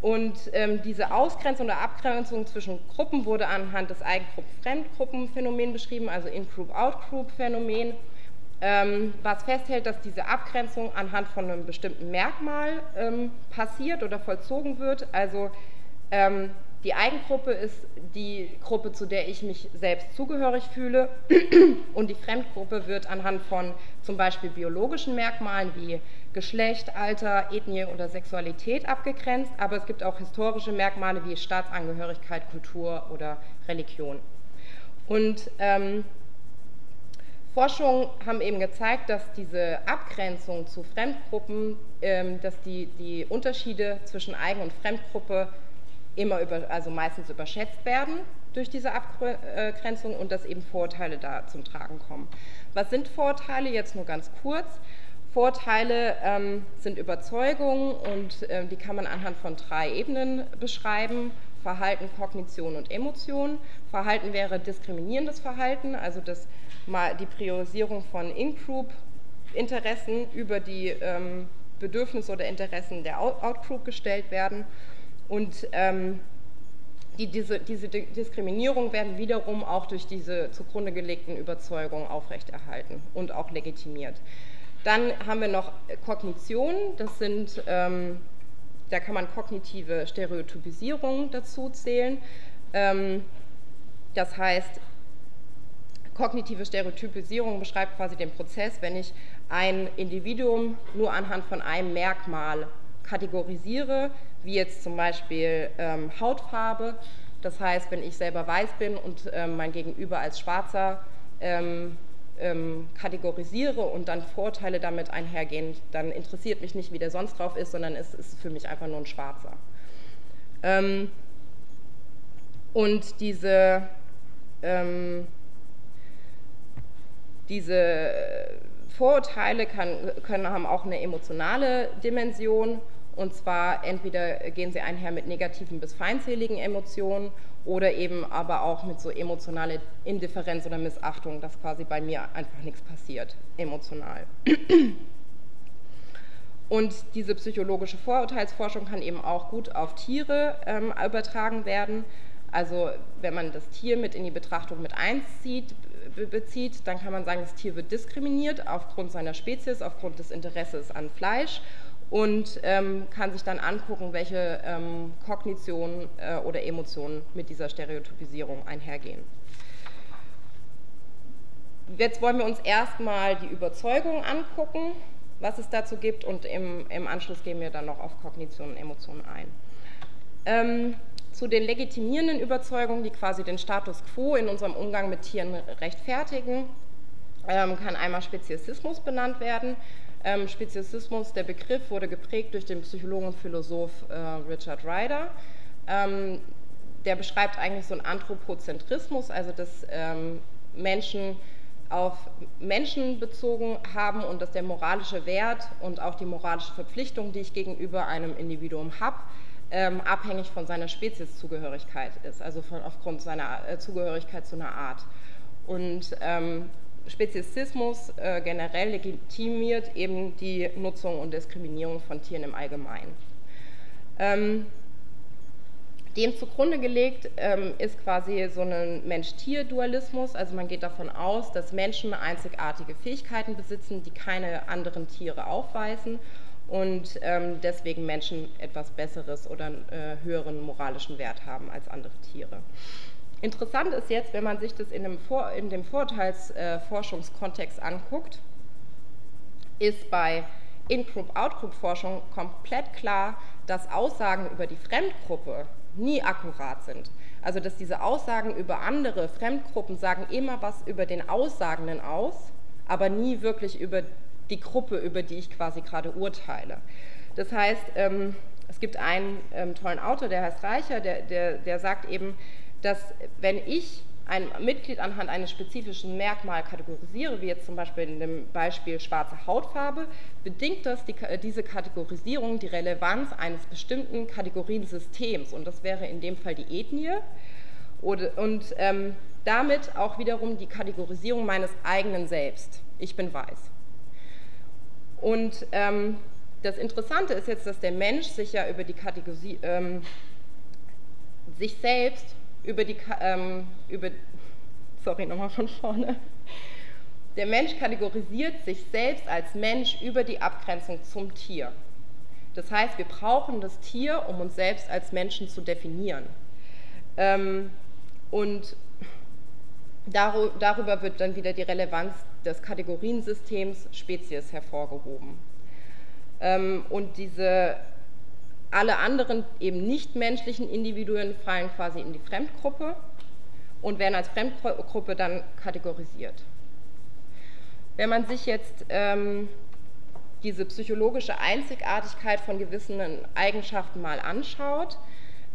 S2: Und ähm, diese Ausgrenzung oder Abgrenzung zwischen Gruppen wurde anhand des Eigengruppen-Fremdgruppen-Phänomen beschrieben, also In-Group-Out-Group-Phänomen ähm, was festhält, dass diese Abgrenzung anhand von einem bestimmten Merkmal ähm, passiert oder vollzogen wird. Also ähm, die Eigengruppe ist die Gruppe, zu der ich mich selbst zugehörig fühle und die Fremdgruppe wird anhand von zum Beispiel biologischen Merkmalen wie Geschlecht, Alter, Ethnie oder Sexualität abgegrenzt, aber es gibt auch historische Merkmale wie Staatsangehörigkeit, Kultur oder Religion. Und ähm, Forschungen haben eben gezeigt, dass diese Abgrenzung zu Fremdgruppen, ähm, dass die, die Unterschiede zwischen Eigen- und Fremdgruppe immer über, also meistens überschätzt werden durch diese Abgrenzung und dass eben Vorteile da zum Tragen kommen. Was sind Vorteile? Jetzt nur ganz kurz. Vorteile ähm, sind Überzeugungen und äh, die kann man anhand von drei Ebenen beschreiben. Verhalten, Kognition und Emotion. Verhalten wäre diskriminierendes Verhalten, also das, die Priorisierung von In-Group-Interessen über die ähm, Bedürfnisse oder Interessen der Out-Group gestellt werden. Und ähm, die, diese, diese Diskriminierung werden wiederum auch durch diese zugrunde gelegten Überzeugungen aufrechterhalten und auch legitimiert. Dann haben wir noch Kognition, das sind, ähm, da kann man kognitive Stereotypisierung dazu zählen. Ähm, das heißt, kognitive Stereotypisierung beschreibt quasi den Prozess, wenn ich ein Individuum nur anhand von einem Merkmal kategorisiere, wie jetzt zum Beispiel ähm, Hautfarbe. Das heißt, wenn ich selber weiß bin und ähm, mein Gegenüber als Schwarzer ähm, ähm, kategorisiere und dann Vorteile damit einhergehen, dann interessiert mich nicht, wie der sonst drauf ist, sondern es ist für mich einfach nur ein Schwarzer. Ähm, und diese, diese Vorurteile kann, können, haben auch eine emotionale Dimension und zwar entweder gehen sie einher mit negativen bis feindseligen Emotionen oder eben aber auch mit so emotionaler Indifferenz oder Missachtung, dass quasi bei mir einfach nichts passiert, emotional. Und diese psychologische Vorurteilsforschung kann eben auch gut auf Tiere ähm, übertragen werden. Also wenn man das Tier mit in die Betrachtung mit einzieht, bezieht, dann kann man sagen, das Tier wird diskriminiert aufgrund seiner Spezies, aufgrund des Interesses an Fleisch und ähm, kann sich dann angucken, welche ähm, Kognitionen äh, oder Emotionen mit dieser Stereotypisierung einhergehen. Jetzt wollen wir uns erstmal die Überzeugung angucken, was es dazu gibt, und im, im Anschluss gehen wir dann noch auf Kognition und Emotionen ein. Ähm, zu den legitimierenden Überzeugungen, die quasi den Status quo in unserem Umgang mit Tieren rechtfertigen, ähm, kann einmal Speziesismus benannt werden. Ähm, Speziesismus, der Begriff wurde geprägt durch den Psychologen und Philosoph äh, Richard Ryder. Ähm, der beschreibt eigentlich so einen Anthropozentrismus, also dass ähm, Menschen auf Menschen bezogen haben und dass der moralische Wert und auch die moralische Verpflichtung, die ich gegenüber einem Individuum habe, ähm, abhängig von seiner Spezieszugehörigkeit ist, also von, aufgrund seiner äh, Zugehörigkeit zu einer Art. Und ähm, Speziesismus äh, generell legitimiert eben die Nutzung und Diskriminierung von Tieren im Allgemeinen. Ähm, dem zugrunde gelegt ähm, ist quasi so ein Mensch-Tier-Dualismus, also man geht davon aus, dass Menschen einzigartige Fähigkeiten besitzen, die keine anderen Tiere aufweisen und ähm, deswegen Menschen etwas Besseres oder äh, höheren moralischen Wert haben als andere Tiere. Interessant ist jetzt, wenn man sich das in dem, Vor in dem Vorurteilsforschungskontext äh, anguckt, ist bei In-Group-Out-Group-Forschung komplett klar, dass Aussagen über die Fremdgruppe nie akkurat sind. Also dass diese Aussagen über andere Fremdgruppen sagen immer was über den Aussagenden aus, aber nie wirklich über die Gruppe, über die ich quasi gerade urteile. Das heißt, ähm, es gibt einen ähm, tollen Autor, der heißt Reicher, der, der, der sagt eben, dass wenn ich ein Mitglied anhand eines spezifischen Merkmals kategorisiere, wie jetzt zum Beispiel in dem Beispiel schwarze Hautfarbe, bedingt das die, diese Kategorisierung die Relevanz eines bestimmten Kategoriensystems und das wäre in dem Fall die Ethnie oder, und ähm, damit auch wiederum die Kategorisierung meines eigenen Selbst. Ich bin weiß. Und ähm, das Interessante ist jetzt, dass der Mensch sich ja über die Kategorie, ähm, sich selbst über die, ähm, über, sorry, nochmal von vorne. Der Mensch kategorisiert sich selbst als Mensch über die Abgrenzung zum Tier. Das heißt, wir brauchen das Tier, um uns selbst als Menschen zu definieren. Ähm, und darüber wird dann wieder die Relevanz des Kategoriensystems Spezies hervorgehoben. Ähm, und diese alle anderen eben nicht menschlichen Individuen fallen quasi in die Fremdgruppe und werden als Fremdgruppe dann kategorisiert. Wenn man sich jetzt ähm, diese psychologische Einzigartigkeit von gewissen Eigenschaften mal anschaut,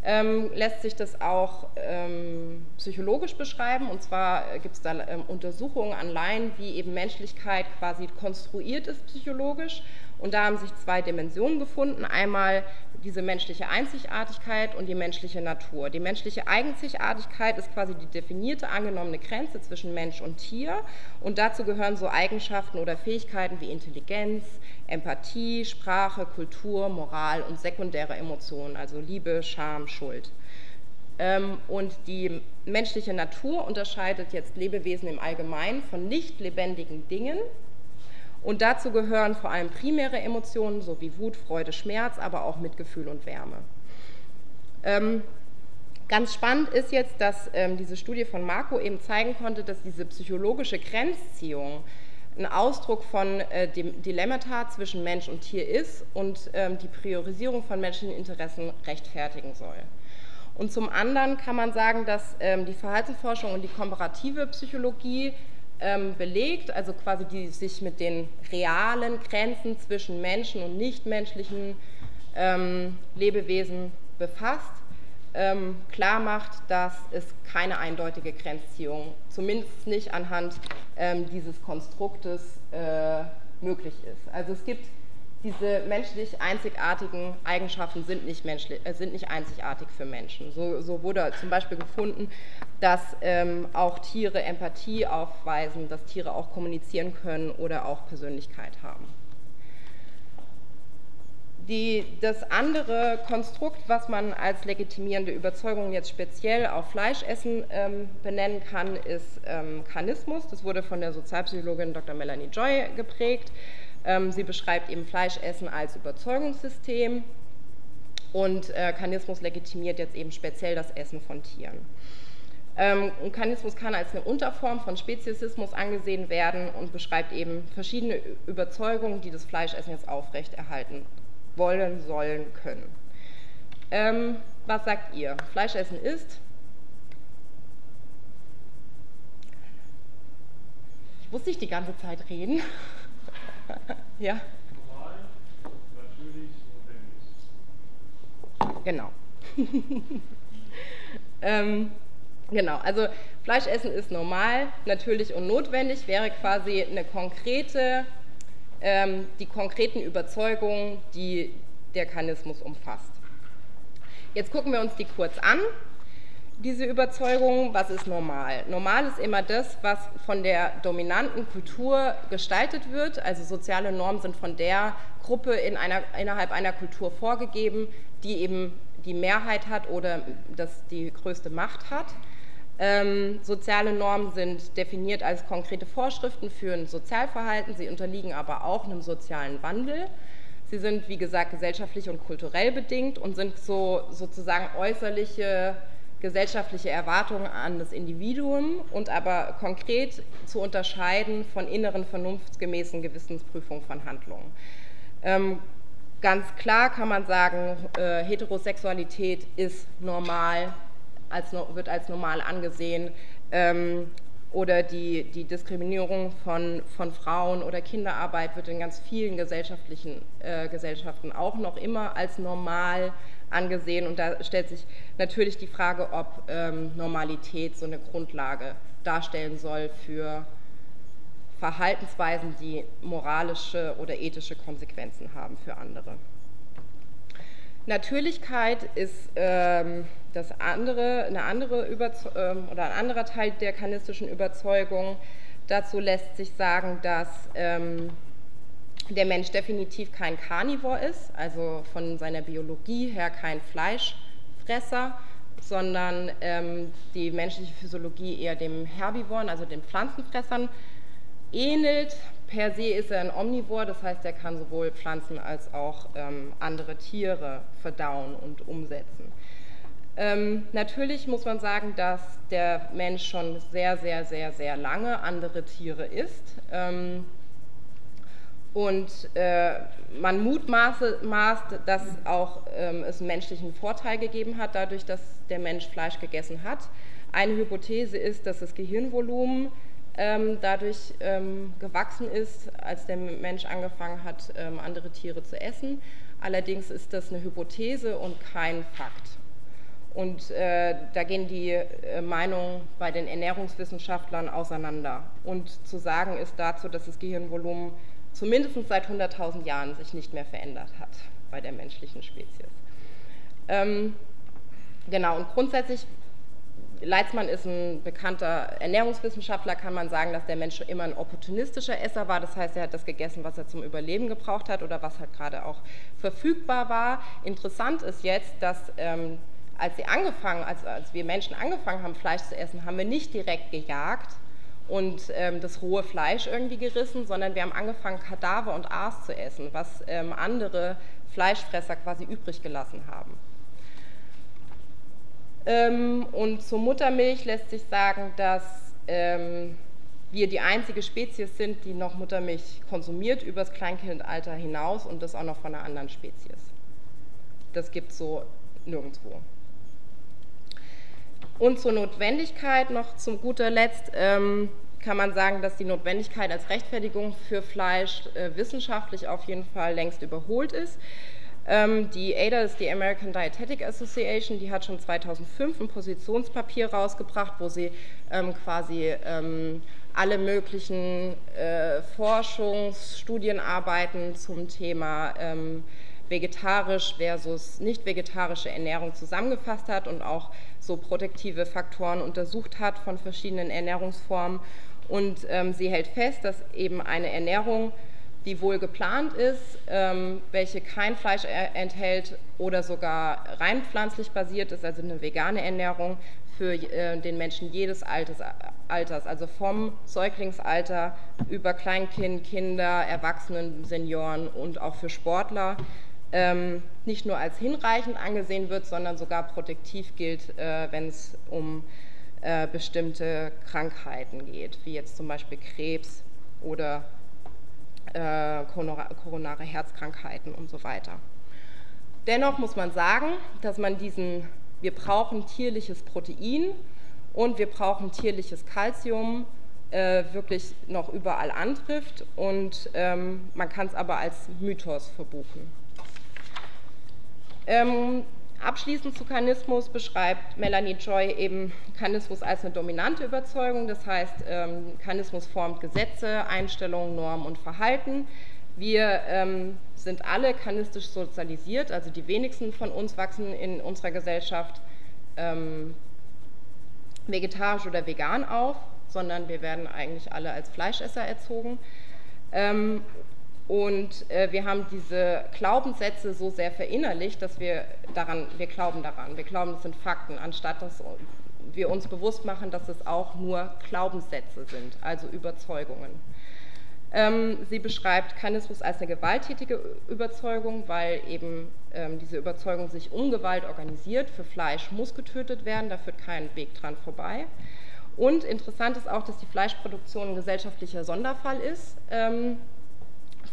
S2: ähm, lässt sich das auch ähm, psychologisch beschreiben. Und zwar gibt es da ähm, Untersuchungen an Laien, wie eben Menschlichkeit quasi konstruiert ist psychologisch. Und da haben sich zwei Dimensionen gefunden. Einmal diese menschliche Einzigartigkeit und die menschliche Natur. Die menschliche Einzigartigkeit ist quasi die definierte angenommene Grenze zwischen Mensch und Tier und dazu gehören so Eigenschaften oder Fähigkeiten wie Intelligenz, Empathie, Sprache, Kultur, Moral und sekundäre Emotionen, also Liebe, Scham, Schuld. Ähm, und die menschliche Natur unterscheidet jetzt Lebewesen im Allgemeinen von nicht lebendigen Dingen, und dazu gehören vor allem primäre Emotionen, so wie Wut, Freude, Schmerz, aber auch Mitgefühl und Wärme. Ähm, ganz spannend ist jetzt, dass ähm, diese Studie von Marco eben zeigen konnte, dass diese psychologische Grenzziehung ein Ausdruck von äh, dem Dilemmata zwischen Mensch und Tier ist und ähm, die Priorisierung von menschlichen Interessen rechtfertigen soll. Und zum anderen kann man sagen, dass ähm, die Verhaltensforschung und die komparative Psychologie ähm, belegt, also quasi die sich mit den realen Grenzen zwischen Menschen und nichtmenschlichen ähm, Lebewesen befasst, ähm, klar macht, dass es keine eindeutige Grenzziehung, zumindest nicht anhand ähm, dieses Konstruktes, äh, möglich ist. Also es gibt diese menschlich einzigartigen Eigenschaften sind nicht, menschlich, äh, sind nicht einzigartig für Menschen. So, so, wurde zum Beispiel gefunden, dass ähm, auch Tiere Empathie aufweisen, dass Tiere auch kommunizieren können oder auch Persönlichkeit haben. Die, das andere Konstrukt, was man als legitimierende Überzeugung jetzt speziell auf Fleischessen ähm, benennen kann, ist ähm, Kanismus. Das wurde von der Sozialpsychologin Dr. Melanie Joy geprägt. Ähm, sie beschreibt eben Fleischessen als Überzeugungssystem und äh, Kanismus legitimiert jetzt eben speziell das Essen von Tieren. Ähm, Kanismus kann als eine Unterform von Speziesismus angesehen werden und beschreibt eben verschiedene Überzeugungen, die das Fleischessen jetzt aufrechterhalten wollen, sollen, können. Ähm, was sagt ihr? Fleischessen ist? Ich muss nicht die ganze Zeit reden. Ja. Genau. <laughs> ähm, genau, also Fleischessen ist normal, natürlich und notwendig, wäre quasi eine konkrete, ähm, die konkreten Überzeugungen, die der Kanismus umfasst. Jetzt gucken wir uns die kurz an diese Überzeugung, was ist normal? Normal ist immer das, was von der dominanten Kultur gestaltet wird. Also soziale Normen sind von der Gruppe in einer, innerhalb einer Kultur vorgegeben, die eben die Mehrheit hat oder das die größte Macht hat. Ähm, soziale Normen sind definiert als konkrete Vorschriften für ein Sozialverhalten, sie unterliegen aber auch einem sozialen Wandel. Sie sind, wie gesagt, gesellschaftlich und kulturell bedingt und sind so sozusagen äußerliche gesellschaftliche Erwartungen an das Individuum und aber konkret zu unterscheiden von inneren vernunftsgemäßen Gewissensprüfungen von Handlungen. Ähm, ganz klar kann man sagen, äh, Heterosexualität ist normal, als, wird als normal angesehen. Ähm, oder die, die Diskriminierung von, von Frauen oder Kinderarbeit wird in ganz vielen gesellschaftlichen äh, Gesellschaften auch noch immer als normal angesehen. Und da stellt sich natürlich die Frage, ob ähm, Normalität so eine Grundlage darstellen soll für Verhaltensweisen, die moralische oder ethische Konsequenzen haben für andere. Natürlichkeit ist ähm, das andere, eine andere ähm, oder ein anderer Teil der kanistischen Überzeugung. Dazu lässt sich sagen, dass ähm, der Mensch definitiv kein Karnivor ist, also von seiner Biologie her kein Fleischfresser, sondern ähm, die menschliche Physiologie eher dem Herbivoren, also den Pflanzenfressern, ähnelt. Per se ist er ein Omnivor, das heißt, er kann sowohl Pflanzen als auch ähm, andere Tiere verdauen und umsetzen. Ähm, natürlich muss man sagen, dass der Mensch schon sehr, sehr, sehr, sehr lange andere Tiere isst. Ähm, und äh, man mutmaßt, dass auch ähm, es einen menschlichen Vorteil gegeben hat, dadurch, dass der Mensch Fleisch gegessen hat. Eine Hypothese ist, dass das Gehirnvolumen ähm, dadurch ähm, gewachsen ist, als der Mensch angefangen hat, ähm, andere Tiere zu essen. Allerdings ist das eine Hypothese und kein Fakt. Und äh, da gehen die äh, Meinungen bei den Ernährungswissenschaftlern auseinander. Und zu sagen ist dazu, dass das Gehirnvolumen zumindest seit 100.000 Jahren sich nicht mehr verändert hat bei der menschlichen Spezies. Ähm, genau, und grundsätzlich, Leitzmann ist ein bekannter Ernährungswissenschaftler, kann man sagen, dass der Mensch schon immer ein opportunistischer Esser war. Das heißt, er hat das gegessen, was er zum Überleben gebraucht hat oder was halt gerade auch verfügbar war. Interessant ist jetzt, dass ähm, als, sie angefangen, als, als wir Menschen angefangen haben, Fleisch zu essen, haben wir nicht direkt gejagt und ähm, das rohe Fleisch irgendwie gerissen, sondern wir haben angefangen, Kadaver und Aas zu essen, was ähm, andere Fleischfresser quasi übrig gelassen haben. Ähm, und zur Muttermilch lässt sich sagen, dass ähm, wir die einzige Spezies sind, die noch Muttermilch konsumiert übers Kleinkindalter hinaus und das auch noch von einer anderen Spezies. Das gibt es so nirgendwo. Und zur Notwendigkeit noch zum guter Letzt ähm, kann man sagen, dass die Notwendigkeit als Rechtfertigung für Fleisch äh, wissenschaftlich auf jeden Fall längst überholt ist. Ähm, die ADA ist die American Dietetic Association, die hat schon 2005 ein Positionspapier rausgebracht, wo sie ähm, quasi ähm, alle möglichen äh, Forschungsstudienarbeiten zum Thema ähm, vegetarisch versus nicht vegetarische Ernährung zusammengefasst hat und auch so protektive Faktoren untersucht hat von verschiedenen Ernährungsformen. Und ähm, sie hält fest, dass eben eine Ernährung, die wohl geplant ist, ähm, welche kein Fleisch enthält oder sogar rein pflanzlich basiert ist, also eine vegane Ernährung, für äh, den Menschen jedes Alters, Alters, also vom Säuglingsalter über Kleinkind, Kinder, Erwachsenen, Senioren und auch für Sportler ähm, nicht nur als hinreichend angesehen wird, sondern sogar protektiv gilt, äh, wenn es um äh, bestimmte Krankheiten geht, wie jetzt zum Beispiel Krebs oder äh, koronare Herzkrankheiten und so weiter. Dennoch muss man sagen, dass man diesen, wir brauchen tierliches Protein und wir brauchen tierliches Kalzium äh, wirklich noch überall antrifft und ähm, man kann es aber als Mythos verbuchen. Ähm, abschließend zu Kanismus beschreibt Melanie Joy eben Kanismus als eine dominante Überzeugung. Das heißt, ähm, Kanismus formt Gesetze, Einstellungen, Normen und Verhalten. Wir ähm, sind alle kanistisch sozialisiert, also die wenigsten von uns wachsen in unserer Gesellschaft ähm, vegetarisch oder vegan auf, sondern wir werden eigentlich alle als Fleischesser erzogen. Ähm, und äh, wir haben diese Glaubenssätze so sehr verinnerlicht, dass wir daran, wir glauben daran, wir glauben, das sind Fakten, anstatt dass wir uns bewusst machen, dass es auch nur Glaubenssätze sind, also Überzeugungen. Ähm, sie beschreibt Kanismus als eine gewalttätige Überzeugung, weil eben ähm, diese Überzeugung sich um Gewalt organisiert. Für Fleisch muss getötet werden, da führt kein Weg dran vorbei. Und interessant ist auch, dass die Fleischproduktion ein gesellschaftlicher Sonderfall ist. Ähm,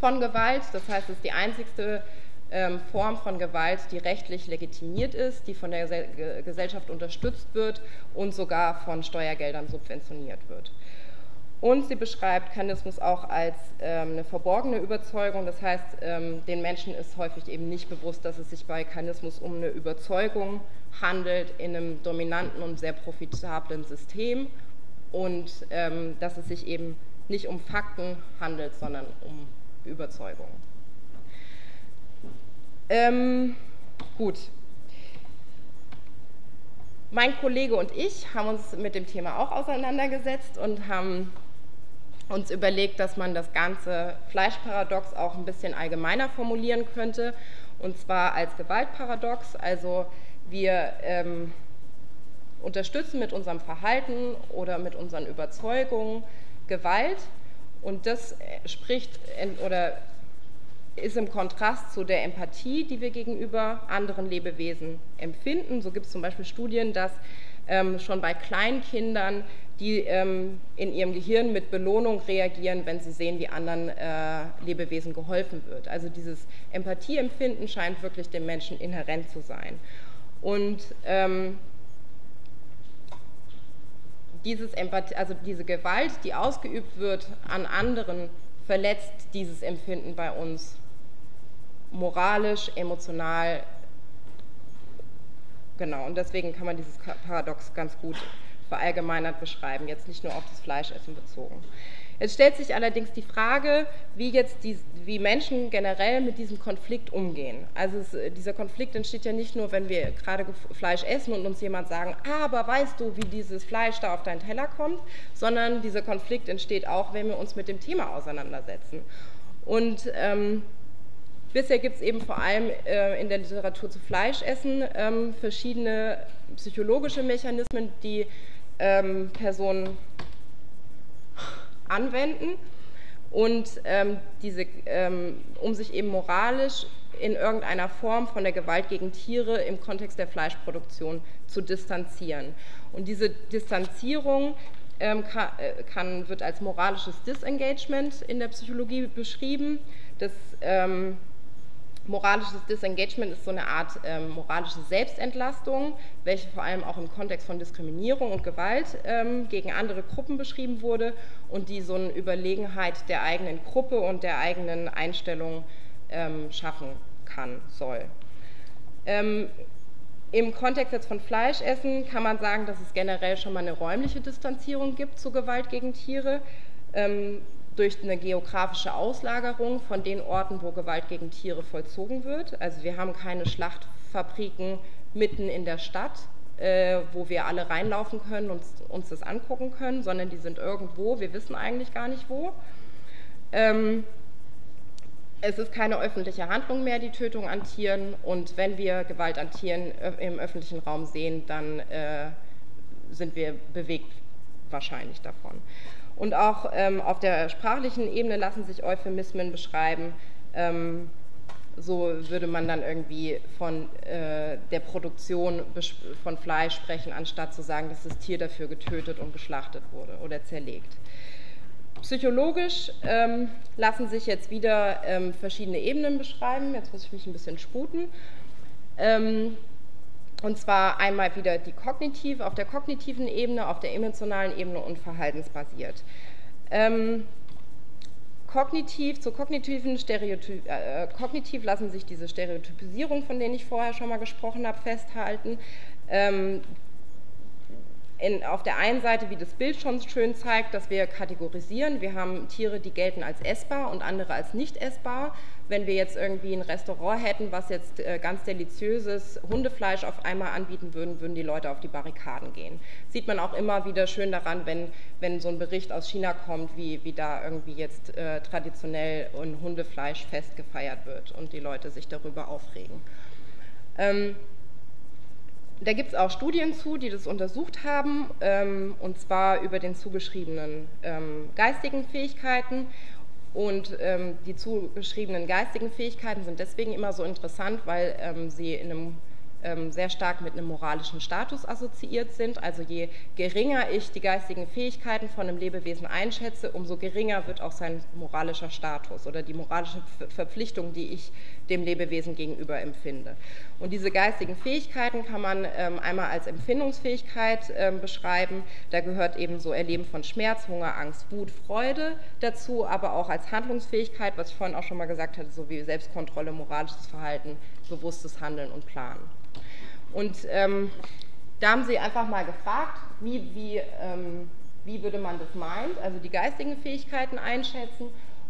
S2: von Gewalt. Das heißt, es ist die einzigste ähm, Form von Gewalt, die rechtlich legitimiert ist, die von der Gesellschaft unterstützt wird und sogar von Steuergeldern subventioniert wird. Und sie beschreibt Kanismus auch als ähm, eine verborgene Überzeugung. Das heißt, ähm, den Menschen ist häufig eben nicht bewusst, dass es sich bei Kanismus um eine Überzeugung handelt in einem dominanten und sehr profitablen System und ähm, dass es sich eben nicht um Fakten handelt, sondern um Überzeugung. Ähm, gut. Mein Kollege und ich haben uns mit dem Thema auch auseinandergesetzt und haben uns überlegt, dass man das ganze Fleischparadox auch ein bisschen allgemeiner formulieren könnte, und zwar als Gewaltparadox. Also wir ähm, unterstützen mit unserem Verhalten oder mit unseren Überzeugungen Gewalt, und das spricht oder ist im Kontrast zu der Empathie, die wir gegenüber anderen Lebewesen empfinden. So gibt es zum Beispiel Studien, dass ähm, schon bei Kleinkindern, die ähm, in ihrem Gehirn mit Belohnung reagieren, wenn sie sehen, wie anderen äh, Lebewesen geholfen wird. Also dieses Empathieempfinden scheint wirklich dem Menschen inhärent zu sein. Und ähm, dieses Empathie, also diese Gewalt, die ausgeübt wird an anderen, verletzt dieses Empfinden bei uns moralisch, emotional. Genau, und deswegen kann man dieses Paradox ganz gut verallgemeinert beschreiben, jetzt nicht nur auf das Fleischessen bezogen. Jetzt stellt sich allerdings die Frage, wie jetzt die, wie Menschen generell mit diesem Konflikt umgehen. Also es, dieser Konflikt entsteht ja nicht nur, wenn wir gerade Fleisch essen und uns jemand sagen, aber weißt du, wie dieses Fleisch da auf deinen Teller kommt, sondern dieser Konflikt entsteht auch, wenn wir uns mit dem Thema auseinandersetzen. Und ähm, Bisher gibt es eben vor allem äh, in der Literatur zu Fleischessen ähm, verschiedene psychologische Mechanismen, die ähm, Personen anwenden und ähm, diese, ähm, um sich eben moralisch in irgendeiner Form von der Gewalt gegen Tiere im Kontext der Fleischproduktion zu distanzieren. Und diese Distanzierung ähm, kann, äh, kann, wird als moralisches Disengagement in der Psychologie beschrieben. Das ähm, Moralisches Disengagement ist so eine Art ähm, moralische Selbstentlastung, welche vor allem auch im Kontext von Diskriminierung und Gewalt ähm, gegen andere Gruppen beschrieben wurde und die so eine Überlegenheit der eigenen Gruppe und der eigenen Einstellung ähm, schaffen kann, soll. Ähm, Im Kontext jetzt von Fleischessen kann man sagen, dass es generell schon mal eine räumliche Distanzierung gibt zu Gewalt gegen Tiere ähm, durch eine geografische Auslagerung von den Orten, wo Gewalt gegen Tiere vollzogen wird. Also wir haben keine Schlachtfabriken mitten in der Stadt, äh, wo wir alle reinlaufen können und uns das angucken können, sondern die sind irgendwo, wir wissen eigentlich gar nicht wo. Ähm, es ist keine öffentliche Handlung mehr, die Tötung an Tieren. Und wenn wir Gewalt an Tieren im öffentlichen Raum sehen, dann äh, sind wir bewegt wahrscheinlich davon. Und auch ähm, auf der sprachlichen Ebene lassen sich Euphemismen beschreiben. Ähm, so würde man dann irgendwie von äh, der Produktion von Fleisch sprechen, anstatt zu sagen, dass das Tier dafür getötet und geschlachtet wurde oder zerlegt. Psychologisch ähm, lassen sich jetzt wieder ähm, verschiedene Ebenen beschreiben. Jetzt muss ich mich ein bisschen sputen. Und zwar einmal wieder die kognitive, auf der kognitiven Ebene, auf der emotionalen Ebene und verhaltensbasiert. Ähm, kognitiv, zu kognitiven Stereotyp, äh, kognitiv lassen sich diese Stereotypisierung, von denen ich vorher schon mal gesprochen habe, festhalten. Ähm, in, auf der einen Seite, wie das Bild schon schön zeigt, dass wir kategorisieren. Wir haben Tiere, die gelten als essbar und andere als nicht essbar. Wenn wir jetzt irgendwie ein Restaurant hätten, was jetzt äh, ganz deliziöses Hundefleisch auf einmal anbieten würden, würden die Leute auf die Barrikaden gehen. Sieht man auch immer wieder schön daran, wenn, wenn so ein Bericht aus China kommt, wie, wie da irgendwie jetzt äh, traditionell ein Hundefleisch festgefeiert wird und die Leute sich darüber aufregen. Ähm, da gibt es auch Studien zu, die das untersucht haben, ähm, und zwar über den zugeschriebenen ähm, geistigen Fähigkeiten. Und ähm, die zugeschriebenen geistigen Fähigkeiten sind deswegen immer so interessant, weil ähm, sie in einem ähm, sehr stark mit einem moralischen Status assoziiert sind. Also je geringer ich die geistigen Fähigkeiten von einem Lebewesen einschätze, umso geringer wird auch sein moralischer Status oder die moralische Verpflichtung, die ich dem Lebewesen gegenüber empfinde. Und diese geistigen Fähigkeiten kann man ähm, einmal als Empfindungsfähigkeit ähm, beschreiben. Da gehört eben so Erleben von Schmerz, Hunger, Angst, Wut, Freude dazu, aber auch als Handlungsfähigkeit, was ich vorhin auch schon mal gesagt hatte, so wie Selbstkontrolle, moralisches Verhalten, bewusstes Handeln und Planen. Und ähm, da haben sie einfach mal gefragt, wie, wie, ähm, wie würde man das meint, also die geistigen Fähigkeiten einschätzen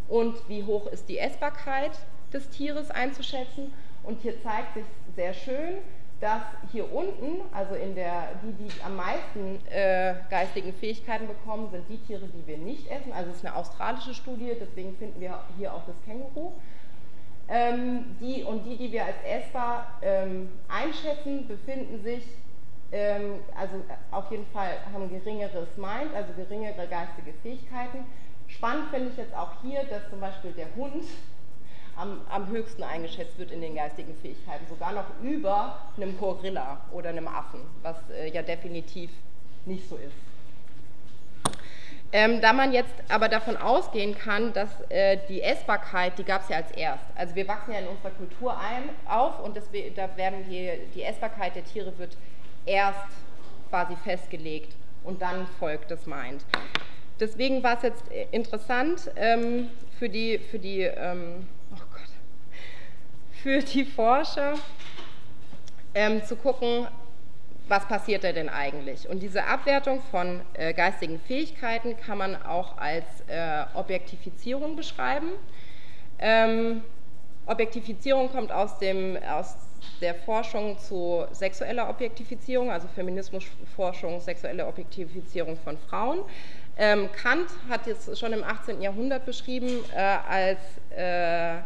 S2: und wie hoch ist die Essbarkeit des Tieres einzuschätzen. Und hier zeigt sich sehr schön, dass hier unten, also in der, die, die am meisten äh, geistigen Fähigkeiten bekommen, sind die Tiere, die wir nicht essen. Also es ist eine australische Studie, deswegen finden wir hier auch das Känguru. Ähm, die und die, die wir als essbar ähm, einschätzen, befinden sich, ähm, also auf jeden Fall haben geringeres Mind, also geringere geistige Fähigkeiten. Spannend finde ich jetzt auch hier, dass zum Beispiel der Hund am, am höchsten eingeschätzt wird in den geistigen Fähigkeiten, sogar noch über einem Gorilla oder einem Affen, was äh, ja definitiv nicht so ist. Ähm, da man jetzt aber davon ausgehen kann, dass äh, die Essbarkeit, die gab es ja als erst. Also wir wachsen ja in unserer Kultur ein, auf und das, da werden die, die Essbarkeit der Tiere wird erst quasi festgelegt und dann folgt das Mind. Deswegen war es jetzt äh, interessant ähm, für die, für die, ähm, für die Forscher ähm, zu gucken, was passiert da denn eigentlich? Und diese Abwertung von äh, geistigen Fähigkeiten kann man auch als äh, Objektifizierung beschreiben. Ähm, Objektifizierung kommt aus, dem, aus der Forschung zu sexueller Objektifizierung, also Feminismusforschung, sexuelle Objektifizierung von Frauen. Ähm, Kant hat jetzt schon im 18. Jahrhundert beschrieben äh, als äh,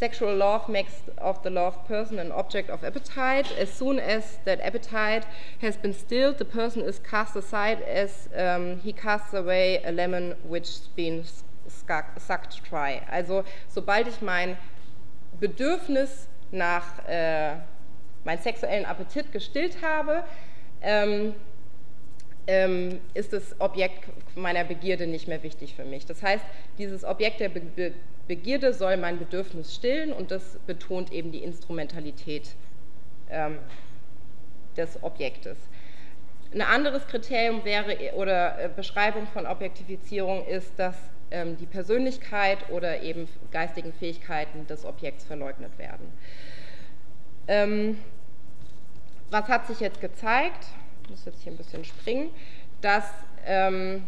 S2: Sexual love makes of the loved person an object of appetite. As soon as that appetite has been stilled, the person is cast aside as um, he casts away a lemon which's been sucked dry. Also sobald ich mein Bedürfnis nach äh, meinen sexuellen Appetit gestillt habe, ähm, ähm, ist das Objekt meiner Begierde nicht mehr wichtig für mich. Das heißt, dieses Objekt der Be Begierde soll mein Bedürfnis stillen und das betont eben die Instrumentalität ähm, des Objektes. Ein anderes Kriterium wäre oder äh, Beschreibung von Objektifizierung ist, dass ähm, die Persönlichkeit oder eben geistigen Fähigkeiten des Objekts verleugnet werden. Ähm, was hat sich jetzt gezeigt? Ich muss jetzt hier ein bisschen springen, dass ähm,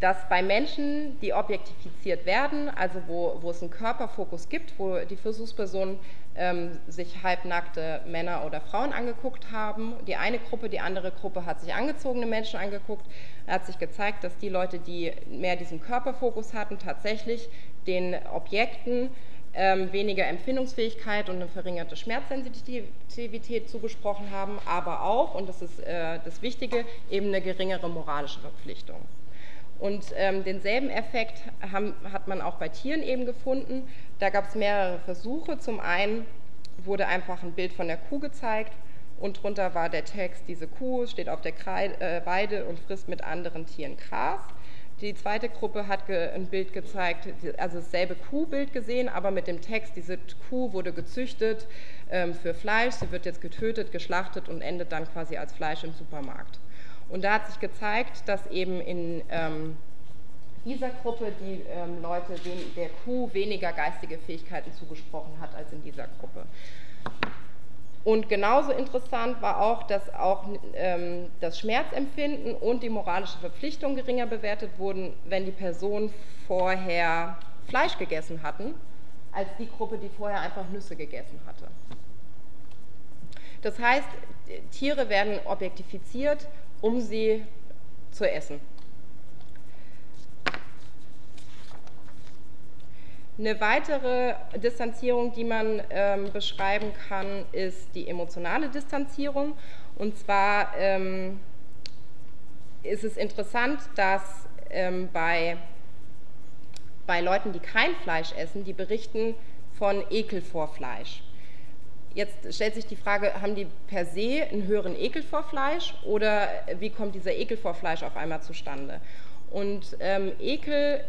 S2: dass bei Menschen, die objektifiziert werden, also wo, wo es einen Körperfokus gibt, wo die Versuchspersonen ähm, sich halbnackte Männer oder Frauen angeguckt haben, die eine Gruppe, die andere Gruppe hat sich angezogene Menschen angeguckt, hat sich gezeigt, dass die Leute, die mehr diesen Körperfokus hatten, tatsächlich den Objekten ähm, weniger Empfindungsfähigkeit und eine verringerte Schmerzsensitivität zugesprochen haben, aber auch, und das ist äh, das Wichtige, eben eine geringere moralische Verpflichtung. Und ähm, denselben Effekt haben, hat man auch bei Tieren eben gefunden. Da gab es mehrere Versuche. Zum einen wurde einfach ein Bild von der Kuh gezeigt und drunter war der Text, diese Kuh steht auf der Kreide, äh, Weide und frisst mit anderen Tieren Gras. Die zweite Gruppe hat ein Bild gezeigt, also dasselbe Kuhbild gesehen, aber mit dem Text, diese Kuh wurde gezüchtet ähm, für Fleisch, sie wird jetzt getötet, geschlachtet und endet dann quasi als Fleisch im Supermarkt. Und da hat sich gezeigt, dass eben in ähm, dieser Gruppe die ähm, Leute der Kuh weniger geistige Fähigkeiten zugesprochen hat als in dieser Gruppe. Und genauso interessant war auch, dass auch ähm, das Schmerzempfinden und die moralische Verpflichtung geringer bewertet wurden, wenn die Personen vorher Fleisch gegessen hatten, als die Gruppe, die vorher einfach Nüsse gegessen hatte. Das heißt, Tiere werden objektifiziert um sie zu essen. Eine weitere Distanzierung, die man ähm, beschreiben kann, ist die emotionale Distanzierung. Und zwar ähm, ist es interessant, dass ähm, bei, bei Leuten, die kein Fleisch essen, die berichten von Ekel vor Fleisch. Jetzt stellt sich die Frage, haben die per se einen höheren Ekel vor Fleisch oder wie kommt dieser Ekel vor Fleisch auf einmal zustande? Und ähm, Ekel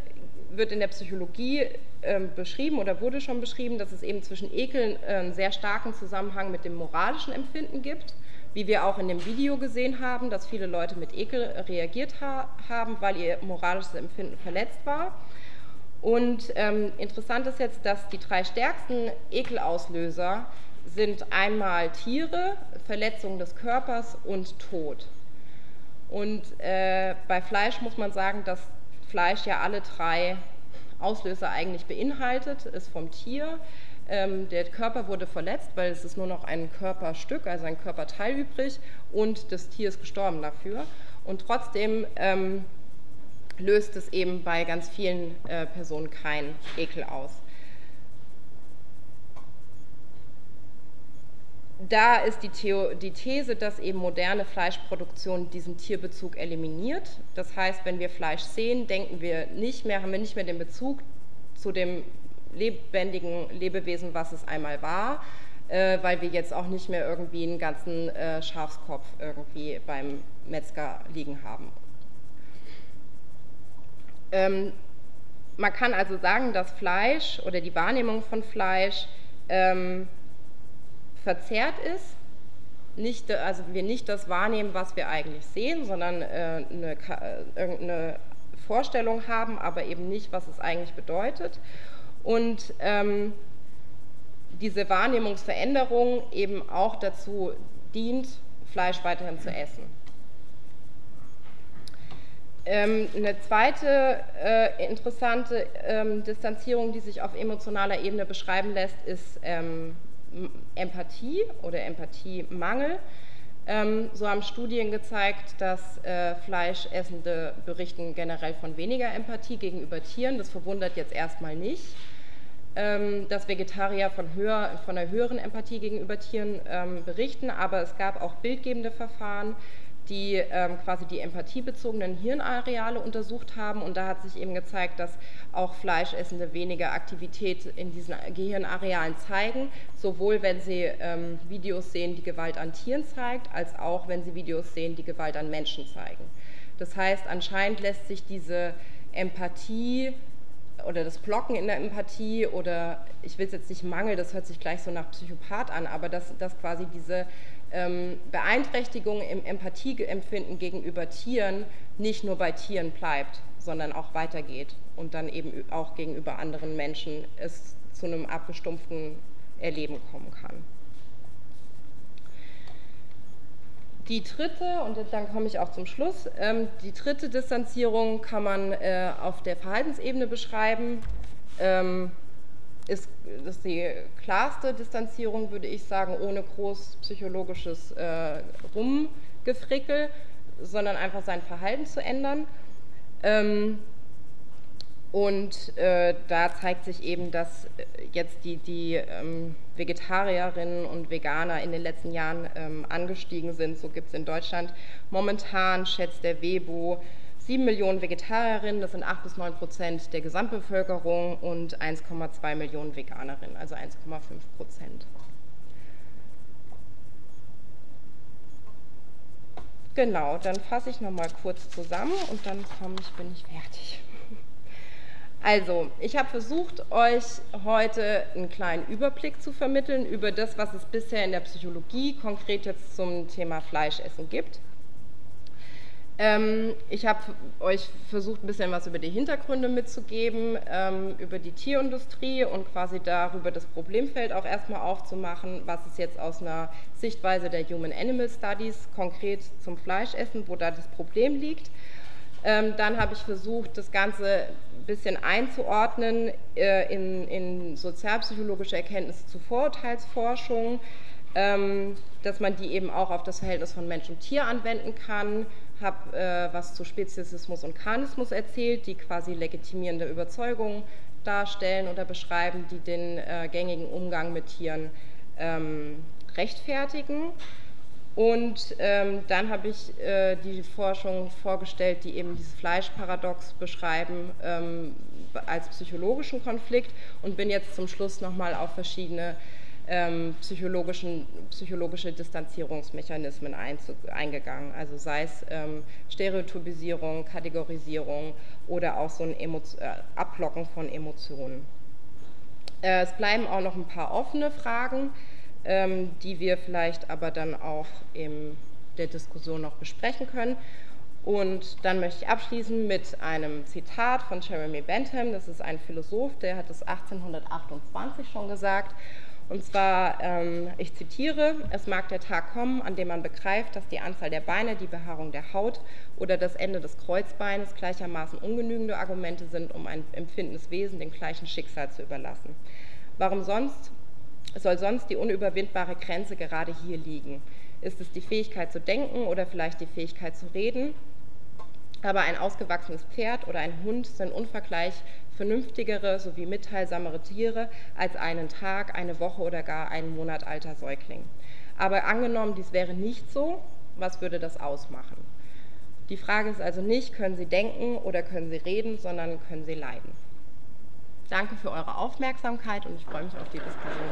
S2: wird in der Psychologie ähm, beschrieben oder wurde schon beschrieben, dass es eben zwischen Ekeln äh, einen sehr starken Zusammenhang mit dem moralischen Empfinden gibt, wie wir auch in dem Video gesehen haben, dass viele Leute mit Ekel reagiert ha haben, weil ihr moralisches Empfinden verletzt war. Und ähm, interessant ist jetzt, dass die drei stärksten Ekelauslöser sind einmal Tiere, Verletzung des Körpers und Tod. Und äh, bei Fleisch muss man sagen, dass Fleisch ja alle drei Auslöser eigentlich beinhaltet, ist vom Tier. Ähm, der Körper wurde verletzt, weil es ist nur noch ein Körperstück, also ein Körperteil übrig und das Tier ist gestorben dafür. Und trotzdem ähm, löst es eben bei ganz vielen äh, Personen keinen Ekel aus. Da ist die, Theo die, These, dass eben moderne Fleischproduktion diesen Tierbezug eliminiert. Das heißt, wenn wir Fleisch sehen, denken wir nicht mehr, haben wir nicht mehr den Bezug zu dem lebendigen Lebewesen, was es einmal war, äh, weil wir jetzt auch nicht mehr irgendwie einen ganzen äh, Schafskopf irgendwie beim Metzger liegen haben. Ähm, man kann also sagen, dass Fleisch oder die Wahrnehmung von Fleisch ähm, verzerrt ist. Nicht, also wir nicht das wahrnehmen, was wir eigentlich sehen, sondern äh, eine, äh, irgendeine Vorstellung haben, aber eben nicht, was es eigentlich bedeutet. Und ähm, diese Wahrnehmungsveränderung eben auch dazu dient, Fleisch weiterhin zu essen. Ähm, eine zweite äh, interessante ähm, Distanzierung, die sich auf emotionaler Ebene beschreiben lässt, ist ähm, Empathie oder Empathiemangel. Ähm, so haben Studien gezeigt, dass äh, Fleischessende berichten generell von weniger Empathie gegenüber Tieren. Das verwundert jetzt erstmal nicht. Ähm, dass Vegetarier von, höher, von einer höheren Empathie gegenüber Tieren ähm, berichten, aber es gab auch bildgebende Verfahren, die ähm, quasi die empathiebezogenen Hirnareale untersucht haben. Und da hat sich eben gezeigt, dass auch Fleischessende weniger Aktivität in diesen Gehirnarealen zeigen, sowohl wenn sie ähm, Videos sehen, die Gewalt an Tieren zeigt, als auch wenn sie Videos sehen, die Gewalt an Menschen zeigen. Das heißt, anscheinend lässt sich diese Empathie oder das Blocken in der Empathie oder ich will es jetzt nicht Mangel, das hört sich gleich so nach Psychopath an, aber dass, dass quasi diese ähm, Beeinträchtigung im Empathieempfinden gegenüber Tieren nicht nur bei Tieren bleibt, sondern auch weitergeht und dann eben auch gegenüber anderen Menschen es zu einem abgestumpften Erleben kommen kann. Die dritte, und dann komme ich auch zum Schluss, ähm, die dritte Distanzierung kann man äh, auf der Verhaltensebene beschreiben. Ähm, ist, ist die klarste Distanzierung, würde ich sagen, ohne groß psychologisches äh, Rumgefrickel, sondern einfach sein Verhalten zu ändern. Ähm, und äh, da zeigt sich eben, dass jetzt die, die ähm, Vegetarierinnen und Veganer in den letzten Jahren ähm, angestiegen sind. So gibt es in Deutschland momentan, schätzt der WEBO, 7 Millionen Vegetarierinnen, das sind 8 bis 9 Prozent der Gesamtbevölkerung und 1,2 Millionen Veganerinnen, also 1,5 Prozent. Genau, dann fasse ich nochmal kurz zusammen und dann komm ich, bin ich fertig. Also, ich habe versucht, euch heute einen kleinen Überblick zu vermitteln über das, was es bisher in der Psychologie konkret jetzt zum Thema Fleischessen gibt. Ähm, ich habe euch versucht, ein bisschen was über die Hintergründe mitzugeben, ähm, über die Tierindustrie und quasi darüber das Problemfeld auch erstmal aufzumachen, was ist jetzt aus einer Sichtweise der Human Animal Studies konkret zum Fleischessen, wo da das Problem liegt. Ähm, dann habe ich versucht, das Ganze bisschen einzuordnen äh, in, in sozialpsychologische Erkenntnisse zu Vorurteilsforschung, ähm, dass man die eben auch auf das Verhältnis von Mensch und Tier anwenden kann, habe äh, was zu Speziesismus und Karnismus erzählt, die quasi legitimierende Überzeugungen darstellen oder beschreiben, die den äh, gängigen Umgang mit Tieren ähm, rechtfertigen. Und ähm, dann habe ich äh, die Forschung vorgestellt, die eben dieses Fleischparadox beschreiben ähm, als psychologischen Konflikt und bin jetzt zum Schluss nochmal auf verschiedene ähm, psychologischen, psychologische Distanzierungsmechanismen eingegangen. Also sei es ähm, Stereotypisierung, Kategorisierung oder auch so ein Emo äh, Ablocken von Emotionen. Äh, es bleiben auch noch ein paar offene Fragen, ähm, die wir vielleicht aber dann auch in der Diskussion noch besprechen können. Und dann möchte ich abschließen mit einem Zitat von Jeremy Bentham. Das ist ein Philosoph, der hat es 1828 schon gesagt. Und zwar, ähm, ich zitiere, es mag der Tag kommen, an dem man begreift, dass die Anzahl der Beine, die Behaarung der Haut oder das Ende des Kreuzbeines gleichermaßen ungenügende Argumente sind, um ein empfindendes Wesen dem gleichen Schicksal zu überlassen. Warum sonst soll sonst die unüberwindbare Grenze gerade hier liegen? Ist es die Fähigkeit zu denken oder vielleicht die Fähigkeit zu reden? Aber ein ausgewachsenes Pferd oder ein Hund sind unvergleich vernünftigere sowie mitteilsamere Tiere als einen Tag, eine Woche oder gar einen Monat alter Säugling. Aber angenommen, dies wäre nicht so, was würde das ausmachen? Die Frage ist also nicht, können Sie denken oder können Sie reden, sondern können Sie leiden. Danke für eure Aufmerksamkeit und ich freue mich auf die Diskussion.